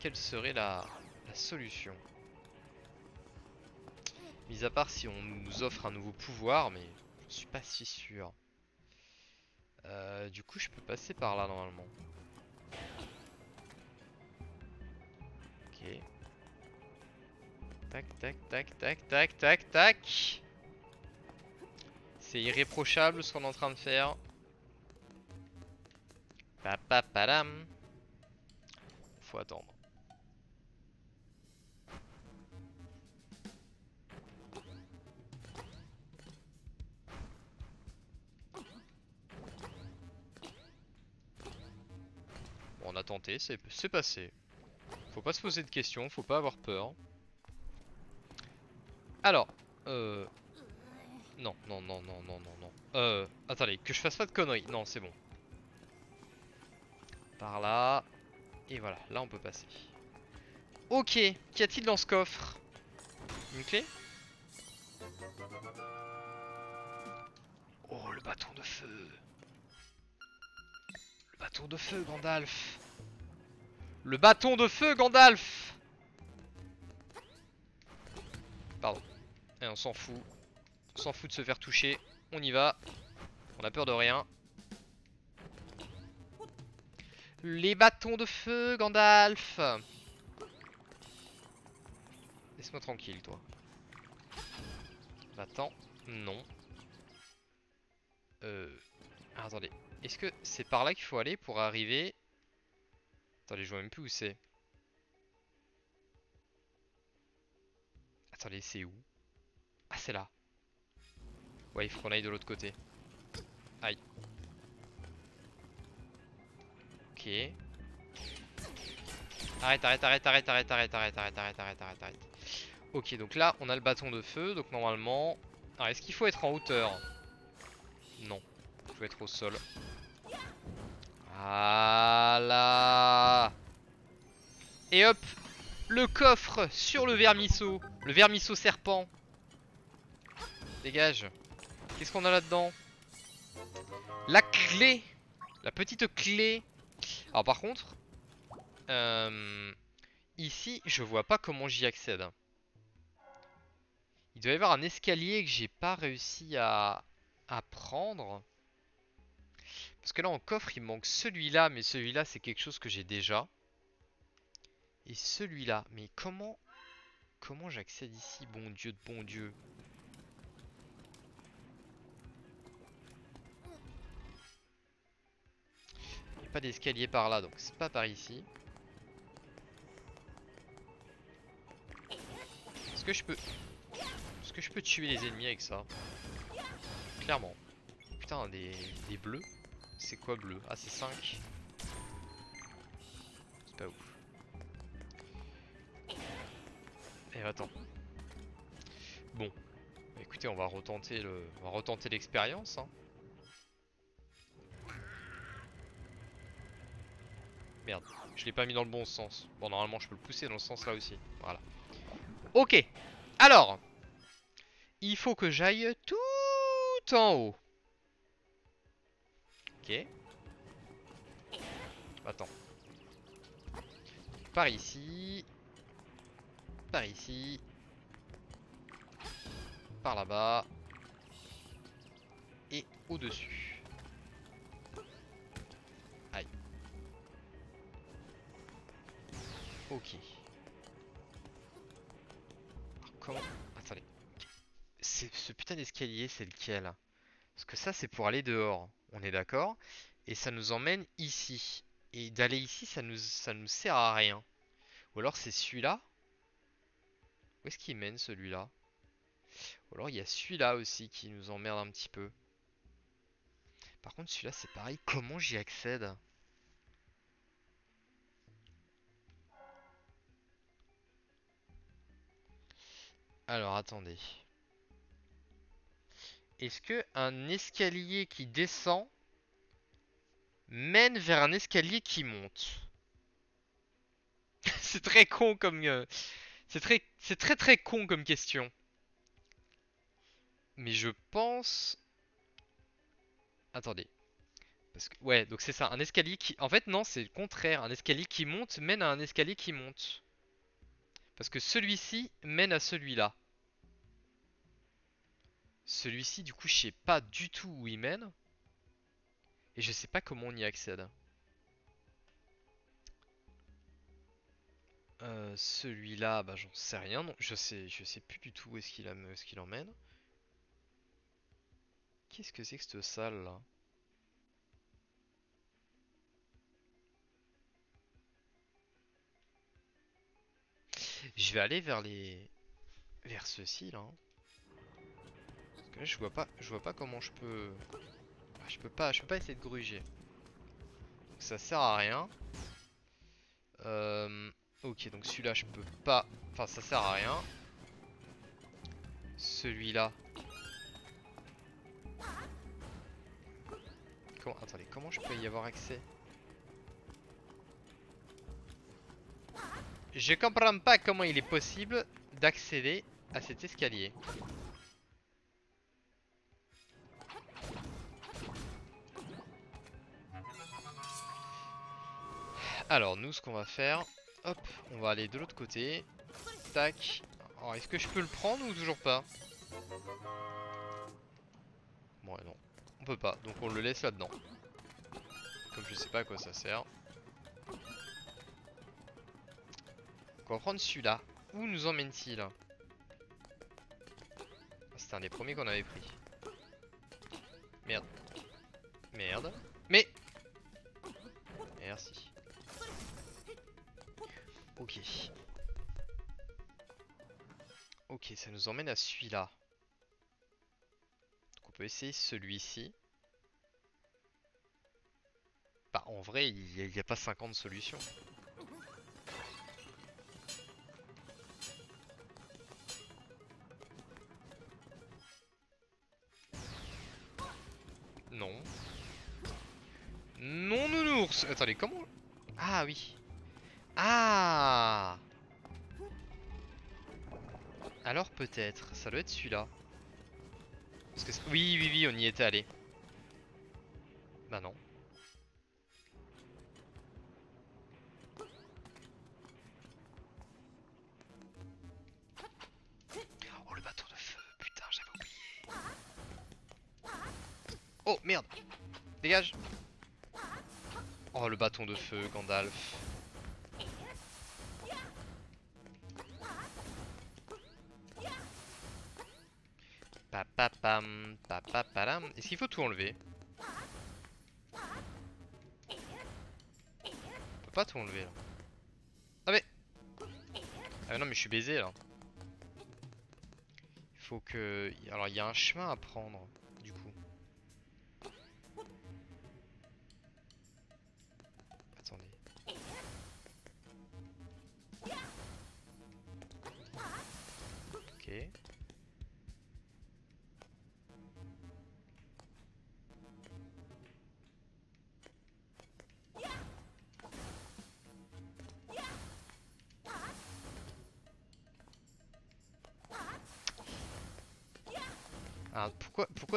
quelle serait la, la solution. Mis à part si on nous offre un nouveau pouvoir, mais je suis pas si sûr. Euh, du coup je peux passer par là normalement. Tac, tac, tac, tac, tac, tac, tac. C'est irréprochable ce qu'on est en train de faire. Papapadam. Faut attendre. Bon, on a tenté, c'est passé. Faut pas se poser de questions, faut pas avoir peur. Alors, euh... Non, non, non, non, non, non, non. Euh, attendez, que je fasse pas de conneries. Non, c'est bon. Par là. Et voilà, là on peut passer. Ok, qu'y a-t-il dans ce coffre? Une clé? Oh, le bâton de feu. Le bâton de feu, Gandalf. Le bâton de feu, Gandalf Pardon. Et on s'en fout. On s'en fout de se faire toucher. On y va. On a peur de rien. Les bâtons de feu, Gandalf Laisse-moi tranquille, toi. Attends, non. Euh... ah, attendez, est-ce que c'est par là qu'il faut aller pour arriver? Attendez, je vois même plus où c'est. Attendez, c'est où? Ah, c'est là. Ouais, il faut qu'on aille de l'autre côté. Aïe. Ok. Arrête, arrête, arrête, arrête, arrête, arrête, arrête, arrête, arrête, arrête, arrête, arrête. Ok, donc là, on a le bâton de feu, donc normalement... Alors, est-ce qu'il faut être en hauteur Non. Il faut être au sol. Voilà Et hop Le coffre sur le vermisseau. Le vermisseau serpent. Dégage. Qu'est-ce qu'on a là-dedans? La clé La petite clé. Alors par contre... Euh, ici, je vois pas comment j'y accède. Il doit y avoir un escalier que j'ai pas réussi à, à prendre. Parce que là en coffre il manque celui-là, mais celui-là c'est quelque chose que j'ai déjà. Et celui-là, mais comment comment j'accède ici, bon Dieu de bon Dieu pas d'escalier par là, donc c'est pas par ici. Est-ce que je peux... Est-ce que je peux tuer les ennemis avec ça? Clairement. Putain, des, des bleus? C'est quoi bleu? Ah c'est 5. C'est pas ouf. Et eh, attends. Bon. Bah, écoutez, on va retenter le. Retenter l'expérience. Hein. Merde, je l'ai pas mis dans le bon sens. Bon normalement je peux le pousser dans le sens là aussi. Voilà. Ok. Alors. Il faut que j'aille tout en haut. Ok. Attends. Par ici. Par ici. Par là-bas. Et au-dessus. Ok. comment... Attendez. Ce putain d'escalier, c'est lequel? Parce que ça, c'est pour aller dehors on est d'accord? Et ça nous emmène ici. Et d'aller ici, ça nous, ça nous sert à rien. Ou alors c'est celui-là? Où est-ce qu'il mène celui-là? Ou alors il y a celui-là aussi qui nous emmerde un petit peu. Par contre celui-là c'est pareil. Comment j'y accède? Alors attendez. Est-ce que un escalier qui descend mène vers un escalier qui monte? <laughs> C'est très con comme... Euh, c'est très, c'est très très con comme question. Mais je pense... Attendez. Parce que, ouais, donc c'est ça, un escalier qui... En fait, non, c'est le contraire. Un escalier qui monte mène à un escalier qui monte. Parce que celui-ci mène à celui-là. Celui-ci, du coup, je sais pas du tout où il mène. Et je sais pas comment on y accède. Euh, Celui-là, bah j'en sais rien. Je sais, je sais plus du tout où est-ce qu'il emmène. Qu'est-ce que c'est que cette salle là Je vais aller vers les... Vers ceci là. Hein je vois pas, je vois pas comment je peux. Ah, je peux pas, je peux pas essayer de gruger. ça sert à rien. Euh, ok, donc celui-là, je peux pas. Enfin, ça sert à rien. Celui-là. Comment... Attendez, comment je peux y avoir accès? Je comprends pas comment il est possible d'accéder à cet escalier. Alors nous ce qu'on va faire Hop on va aller de l'autre côté. Tac. Alors est-ce que je peux le prendre ou toujours pas? Bon non On peut pas donc on le laisse là-dedans. Comme je sais pas à quoi ça sert on va prendre celui-là Où nous emmène-t-il? Ah, C'était un des premiers qu'on avait pris Merde Merde Mais Merci Ok. Ok, ça nous emmène à celui-là. Donc on peut essayer celui-ci. Bah, en vrai, il n'y a, pas 50 solutions. Nounours Attendez, comment... Ah oui. Ah Alors peut-être, ça doit être celui-là. Parce que oui, oui, oui, on y était allé. Bah non. Oh le bâton de feu, putain j'avais oublié. Oh merde Dégage Oh le bâton de feu, Gandalf. Est-ce qu'il faut tout enlever? On peut pas tout enlever là. Ah mais Ah non mais je suis baisé là. Il faut que... Alors il y a un chemin à prendre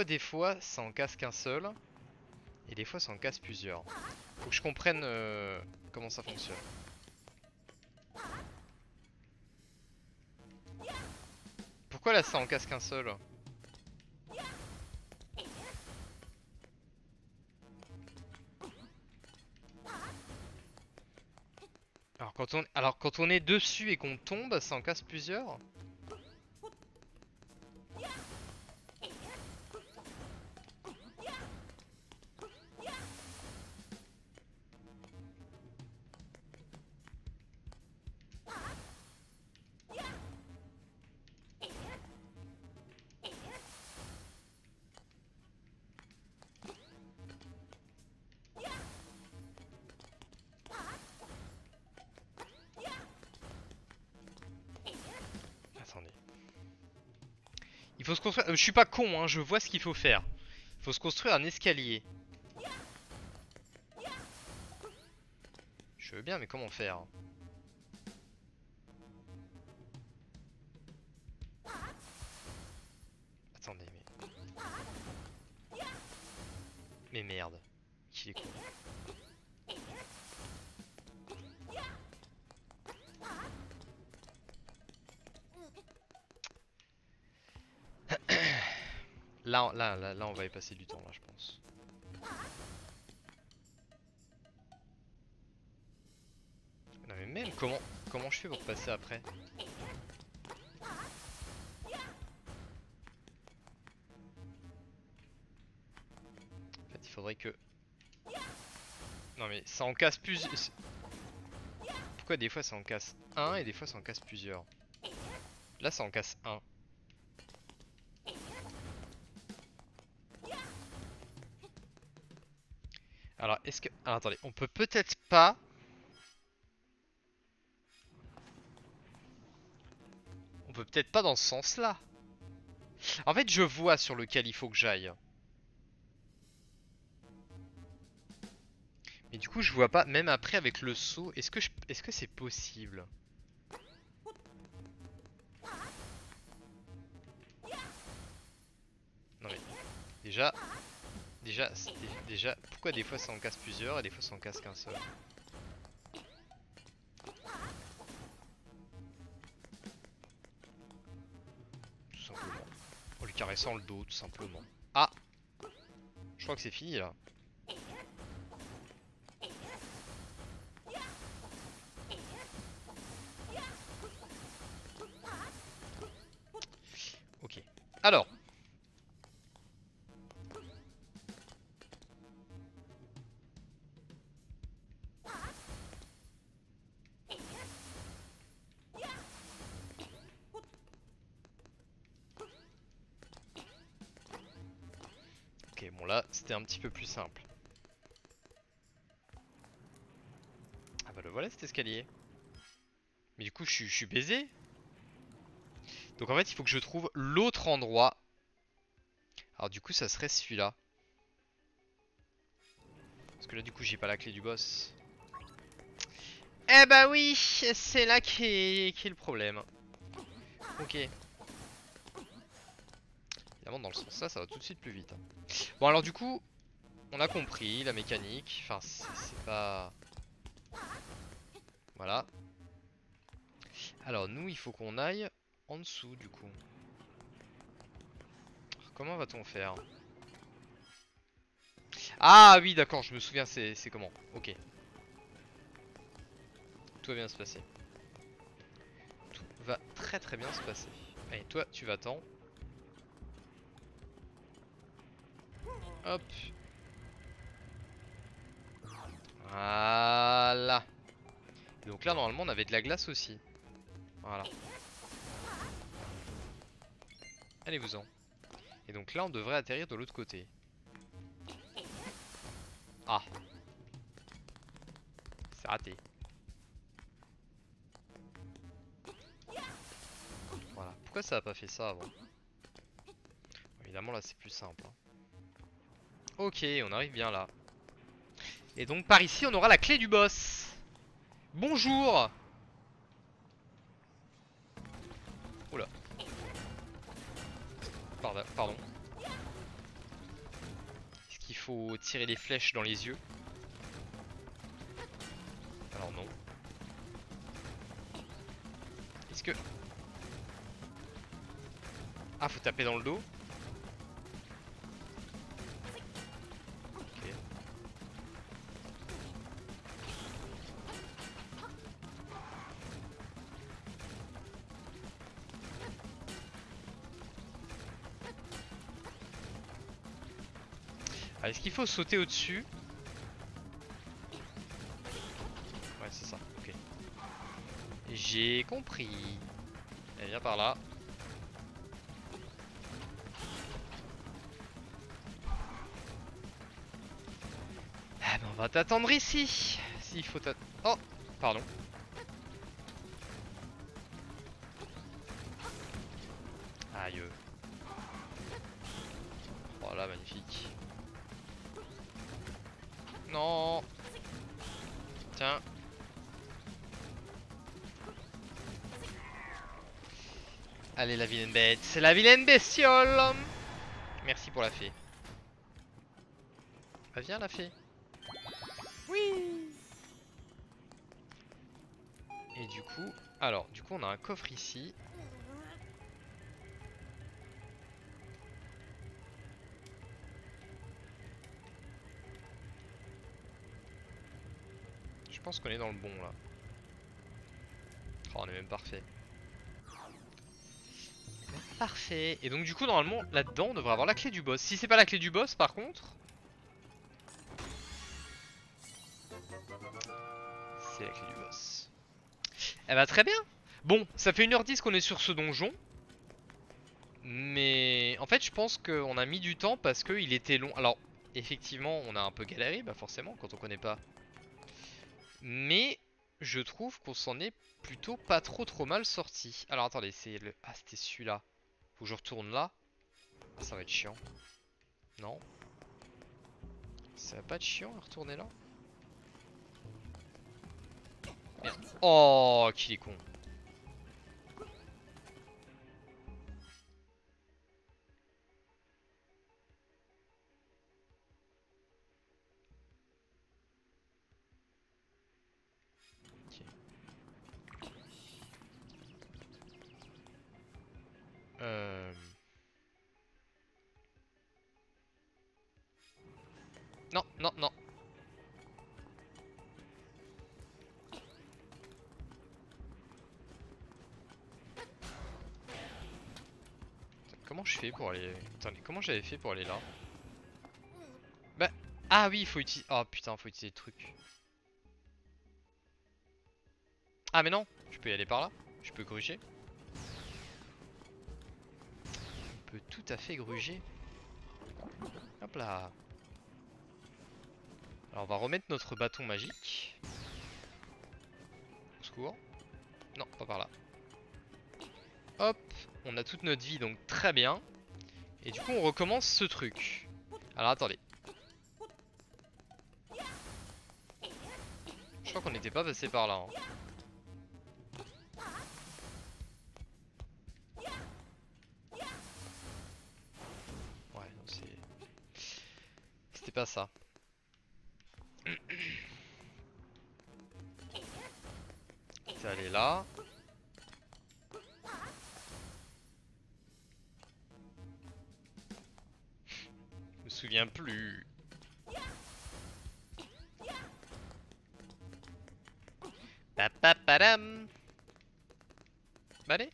des fois ça en casse qu'un seul et des fois ça en casse plusieurs. Faut que je comprenne euh, comment ça fonctionne. Pourquoi là ça en casse qu'un seul? Alors quand, on, alors quand on est dessus et qu'on tombe, ça en casse plusieurs? Je suis pas con, hein, je vois ce qu'il faut faire. Il faut se construire un escalier. Je veux bien, mais comment faire? Attendez, mais... Mais merde. Qui est con. Là, là, là, on va y passer du temps, là, je pense. Non mais même, comment, comment je fais pour passer après En fait, il faudrait que... Non mais ça en casse plus... Pourquoi des fois ça en casse un et des fois ça en casse plusieurs? Là ça en casse un. Alors, est-ce que... Alors, attendez, on peut peut-être pas... On peut peut-être pas dans ce sens-là. En fait, je vois sur lequel il faut que j'aille. Mais du coup, je vois pas, même après avec le saut, est-ce que est-ce que c'est possible? Non mais, déjà, Déjà, déjà, pourquoi des fois ça en casse plusieurs et des fois ça en casse qu'un seul Tout simplement. En lui caressant le dos, tout simplement. Ah Je crois que c'est fini là. Un petit peu plus simple. voilà cet escalier. Mais du coup, je suis, je suis baisé. Donc en fait, il faut que je trouve l'autre endroit. Alors du coup, ça serait celui-là. Parce que là, du coup, j'ai pas la clé du boss. Eh bah oui, c'est là qui est le problème. Ok. Dans le sens là, ça va tout de suite plus vite. hein. Bon, alors du coup, on a compris la mécanique. Enfin, c'est pas... Voilà. Alors nous, il faut qu'on aille en dessous du coup. Comment va-t-on faire? Ah oui, d'accord, je me souviens, c'est comment? Ok. Tout va bien se passer. Tout va très très bien se passer. Allez, toi, tu vas-t'en. Hop. Voilà. Donc là, normalement, on avait de la glace aussi. Voilà. Allez-vous-en. Et donc là, on devrait atterrir de l'autre côté. Ah. C'est raté. Voilà. Pourquoi ça a pas fait ça avant? Évidemment, là, c'est plus simple. hein. Ok, on arrive bien là. Et donc, par ici, on aura la clé du boss. Bonjour Oula. Pardon. pardon. Est-ce qu'il faut tirer les flèches dans les yeux? Alors non. Est-ce que... Ah, faut taper dans le dos? Est-ce qu'il faut sauter au-dessus? Ouais, c'est ça, ok. J'ai compris. Elle vient par là. Ah, ben on va t'attendre ici. S'il faut t'attendre. Oh, pardon. C'est la vilaine bestiole Merci pour la fée. Bah viens la fée. Oui Et du coup, alors du coup on a un coffre ici. Je pense qu'on est dans le bon là. Oh, on est même parfait. Parfait. Et donc du coup normalement là-dedans on devrait avoir la clé du boss. Si c'est pas la clé du boss par contre. C'est la clé du boss. Eh bah très bien. Bon, ça fait 1h10 qu'on est sur ce donjon. Mais en fait je pense qu'on a mis du temps parce qu'il était long. Alors effectivement on a un peu galéré, bah forcément quand on connaît pas. Mais je trouve qu'on s'en est plutôt pas trop trop mal sorti. Alors attendez, c'est le... Ah c'était celui-là. Faut que je retourne là. Ah ça va être chiant. Non. Ça va pas être chiant de retourner là? Merde. Oh, qu'il est con. Euh... Non, non, non. Comment je fais pour aller... Attendez, comment j'avais fait pour aller là Bah... Ah oui, il faut utiliser... Oh putain, faut utiliser le truc. Ah mais non, je peux y aller par là. Je peux gruger. Peut tout à fait gruger. Hop là. Alors on va remettre notre bâton magique. secours. Non, pas par là. Hop, on a toute notre vie, donc très bien. Et du coup, on recommence ce truc. Alors, attendez. Je crois qu'on n'était pas passé par là. hein. Pas ça. C'est là. Je me souviens plus. Papapadam. Bah allez.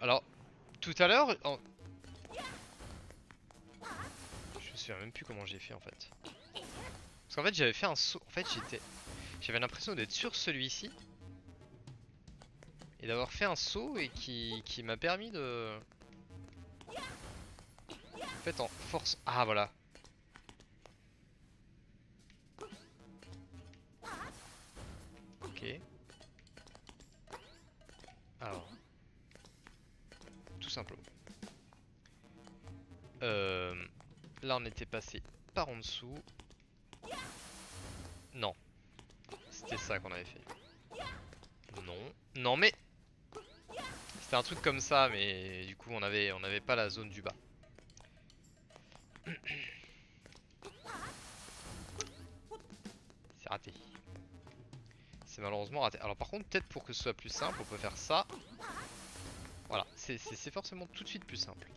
Alors, tout à l'heure... Je me souviens même plus comment j'ai fait en fait. Parce qu'en fait j'avais fait un saut. En fait j'étais... J'avais l'impression d'être sur celui-ci. Et d'avoir fait un saut et qui, qui m'a permis de... En fait en force... Ah voilà. Passé par en dessous. Non. C'était ça qu'on avait fait. Non. Non mais... C'était un truc comme ça mais du coup on avait, on avait pas la zone du bas. C'est raté. C'est malheureusement raté. Alors par contre peut-être pour que ce soit plus simple on peut faire ça. Voilà, c'est forcément tout de suite plus simple.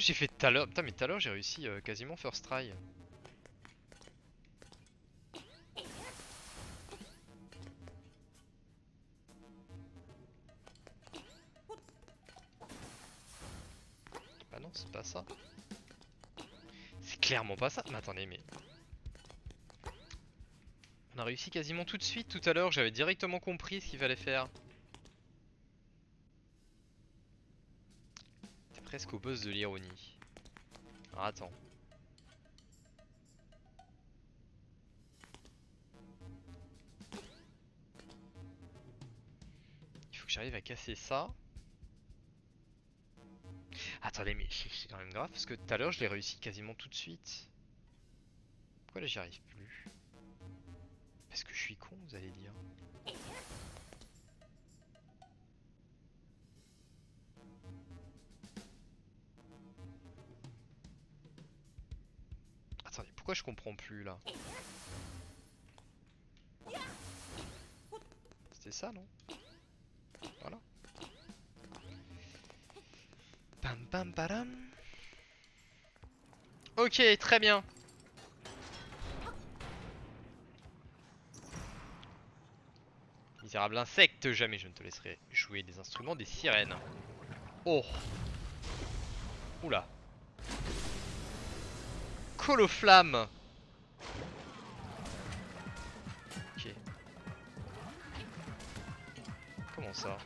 J'ai fait tout à l'heure Putain mais tout à l'heure j'ai réussi euh, quasiment first try. Bah non, c'est pas ça. C'est clairement pas ça. Mais attendez, mais... On a réussi quasiment tout de suite tout à l'heure. J'avais directement compris ce qu'il fallait faire. Presque de l'ironie. Alors attends. Il faut que j'arrive à casser ça. Attendez, mais c'est quand même grave parce que tout à l'heure je l'ai réussi quasiment tout de suite. Pourquoi là j'y arrive plus? Parce que je suis con, vous allez dire. Je comprends plus là C'était ça, non Voilà. Pam pam param. Ok, très bien. Misérable insecte, jamais je ne te laisserai jouer des instruments des sirènes. Oh Oula Coloflamme Ok. Comment ça?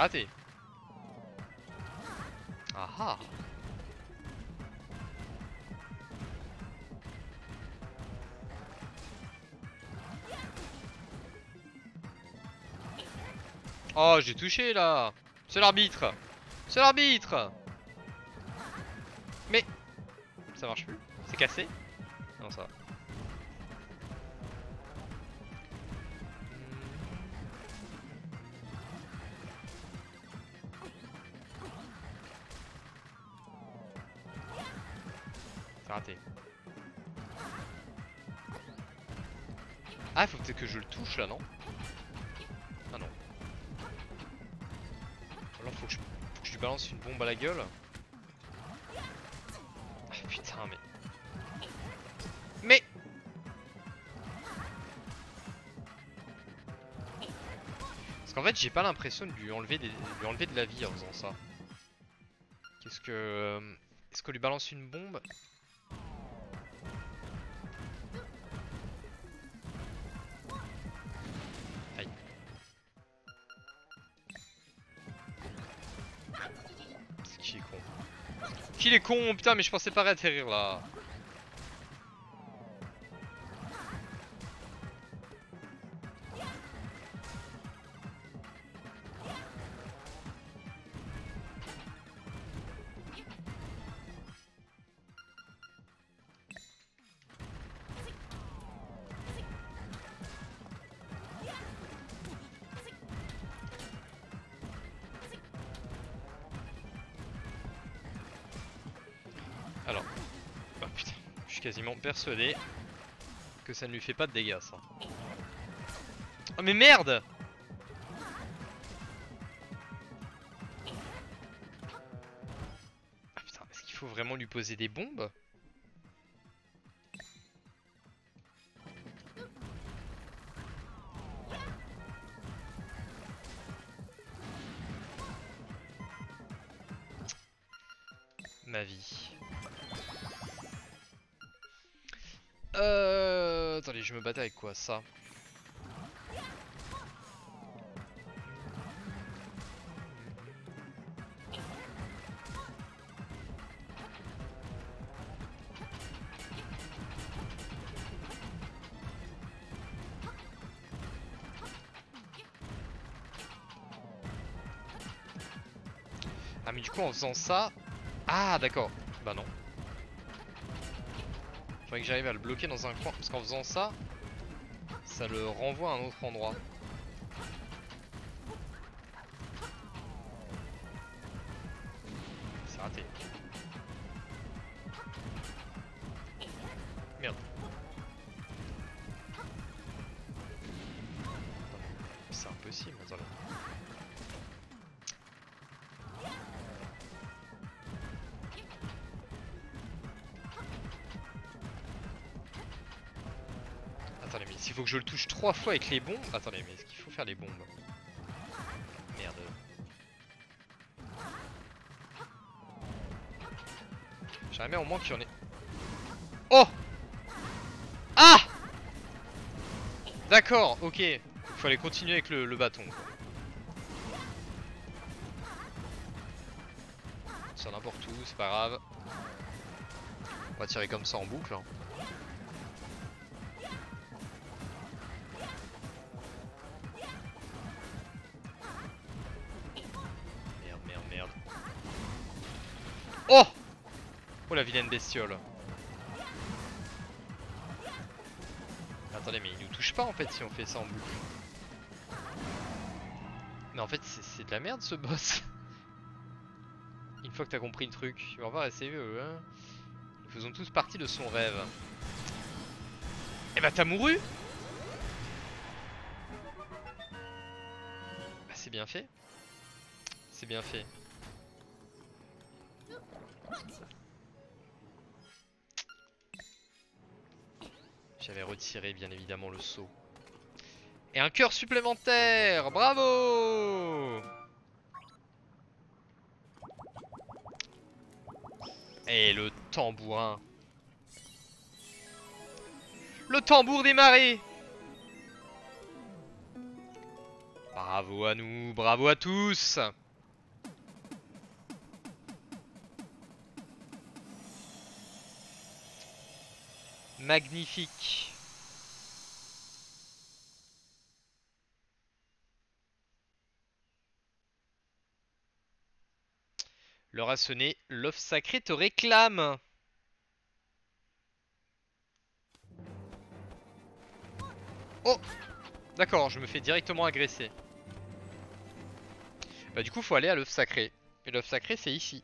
Ah ah. Oh, j'ai touché là. C'est l'arbitre. C'est l'arbitre. Mais Ça marche plus. C'est cassé. Non, ça. Là, non Ah non. Alors faut que, je, lui balance une bombe à la gueule. Ah putain, mais. Mais Parce qu'en fait, j'ai pas l'impression de lui de lui enlever de la vie en faisant ça. Qu'est-ce que. euh, Est-ce qu'on lui balance une bombe? Est con Putain mais je pensais pas réatterrir là je suis quasiment persuadé que ça ne lui fait pas de dégâts ça. Oh mais merde Ah putain, est-ce qu'il faut vraiment lui poser des bombes? Me battais avec quoi Ça Ah mais du coup en faisant ça... Ah d'accord. Bah non. Faudrait que j'arrive à le bloquer dans un coin. Parce qu'en faisant ça, ça le renvoie à un autre endroit. Je le touche trois fois avec les bombes. Attendez, mais est-ce qu'il faut faire les bombes Merde. J'aimerais au moins qu'il y en ait. Oh Ah D'accord, ok. Il aller continuer avec le, bâton. Sur n'importe où, c'est pas grave. On va tirer comme ça en boucle. hein. Vilaine bestiole. Attendez, mais il nous touche pas en fait si on fait ça en boucle. Mais en fait, c'est de la merde ce boss. Une fois que t'as compris le truc, il va voir essayer. Hein. Nous faisons tous partie de son rêve. Eh bah t'as mouru Bah c'est bien fait. C'est bien fait. J'avais retiré bien évidemment le saut. Et un cœur supplémentaire. Bravo! Et le tambourin. Le tambour des marées! Bravo à nous, bravo à tous! Magnifique L'heure a sonné, l'offre sacrée te réclame Oh D'accord, je me fais directement agresser. Bah du coup faut aller à l'œuf sacré. Et l'œuf sacré c'est ici.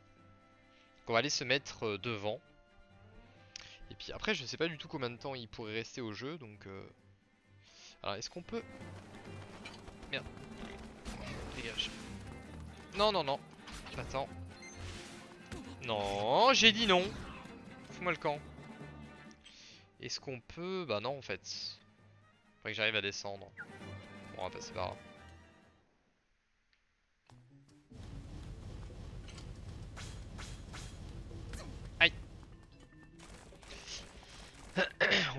Donc on va aller se mettre euh, devant. Et puis après je sais pas du tout combien de temps il pourrait rester au jeu donc... Euh... Alors est-ce qu'on peut... Merde. Dégage. Non non non. Attends. Non, j'ai dit non. Fous-moi le camp. Est-ce qu'on peut... Bah non en fait. Faudrait que j'arrive à descendre. Bon, on va passer par là.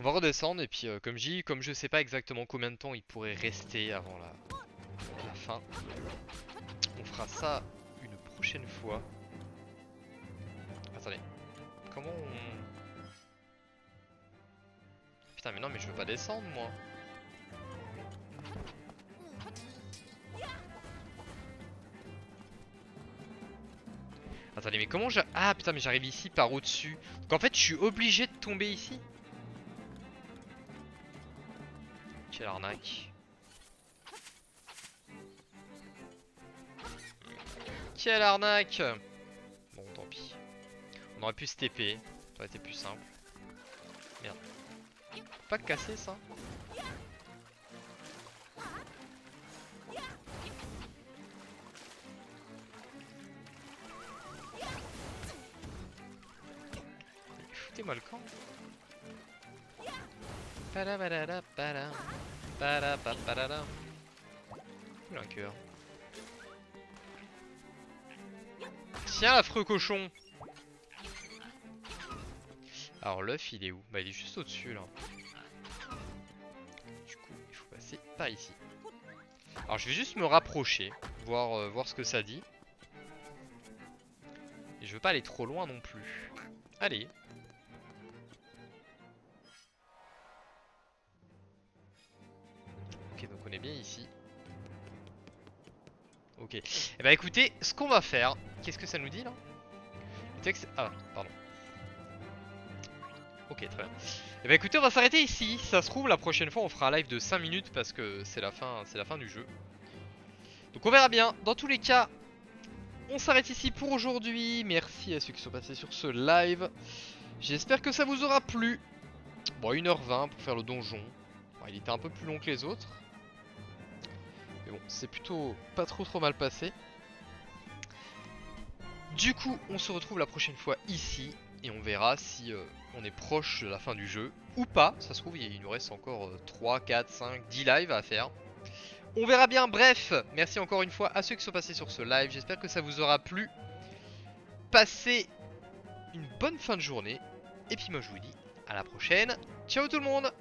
Va redescendre et puis euh, comme je dis, comme je sais pas exactement combien de temps il pourrait rester avant la, la fin, on fera ça une prochaine fois. Attendez, comment on... Putain mais non mais je veux pas descendre moi Attendez, mais comment je... Ah putain, mais j'arrive ici par au-dessus. Donc en fait, je suis obligé de tomber ici Quelle arnaque. Quelle arnaque Bon, tant pis. On aurait pu se TP. Ça aurait été plus simple. Merde. Pas casser ça Foutez-moi le camp. Tiens, l'affreux cochon Alors l'œuf il est où? Bah il est juste au dessus là. Du coup il faut passer par ici. Alors je vais juste me rapprocher, voir, euh, voir ce que ça dit. Et je veux pas aller trop loin non plus. Allez, Ok, donc on est bien ici. Ok. Et eh bah écoutez, ce qu'on va faire, qu'est-ce que ça nous dit là? Texte... Ah, pardon. Ok, très bien. Et eh bah écoutez, on va s'arrêter ici. Ça se trouve, la prochaine fois, on fera un live de 5 minutes parce que c'est la fin, c'est la fin du jeu. Donc on verra bien. Dans tous les cas, on s'arrête ici pour aujourd'hui. Merci à ceux qui sont passés sur ce live. J'espère que ça vous aura plu. Bon, 1h20 pour faire le donjon. il était un peu plus long que les autres. Bon, c'est plutôt pas trop trop mal passé. Du coup, on se retrouve la prochaine fois ici. Et on verra si euh, on est proche de la fin du jeu ou pas. Ça se trouve, il nous reste encore 3, 4, 5, 10 lives à faire. On verra bien. Bref, merci encore une fois à ceux qui sont passés sur ce live. J'espère que ça vous aura plu. Passez une bonne fin de journée. Et puis moi je vous dis à la prochaine. Ciao tout le monde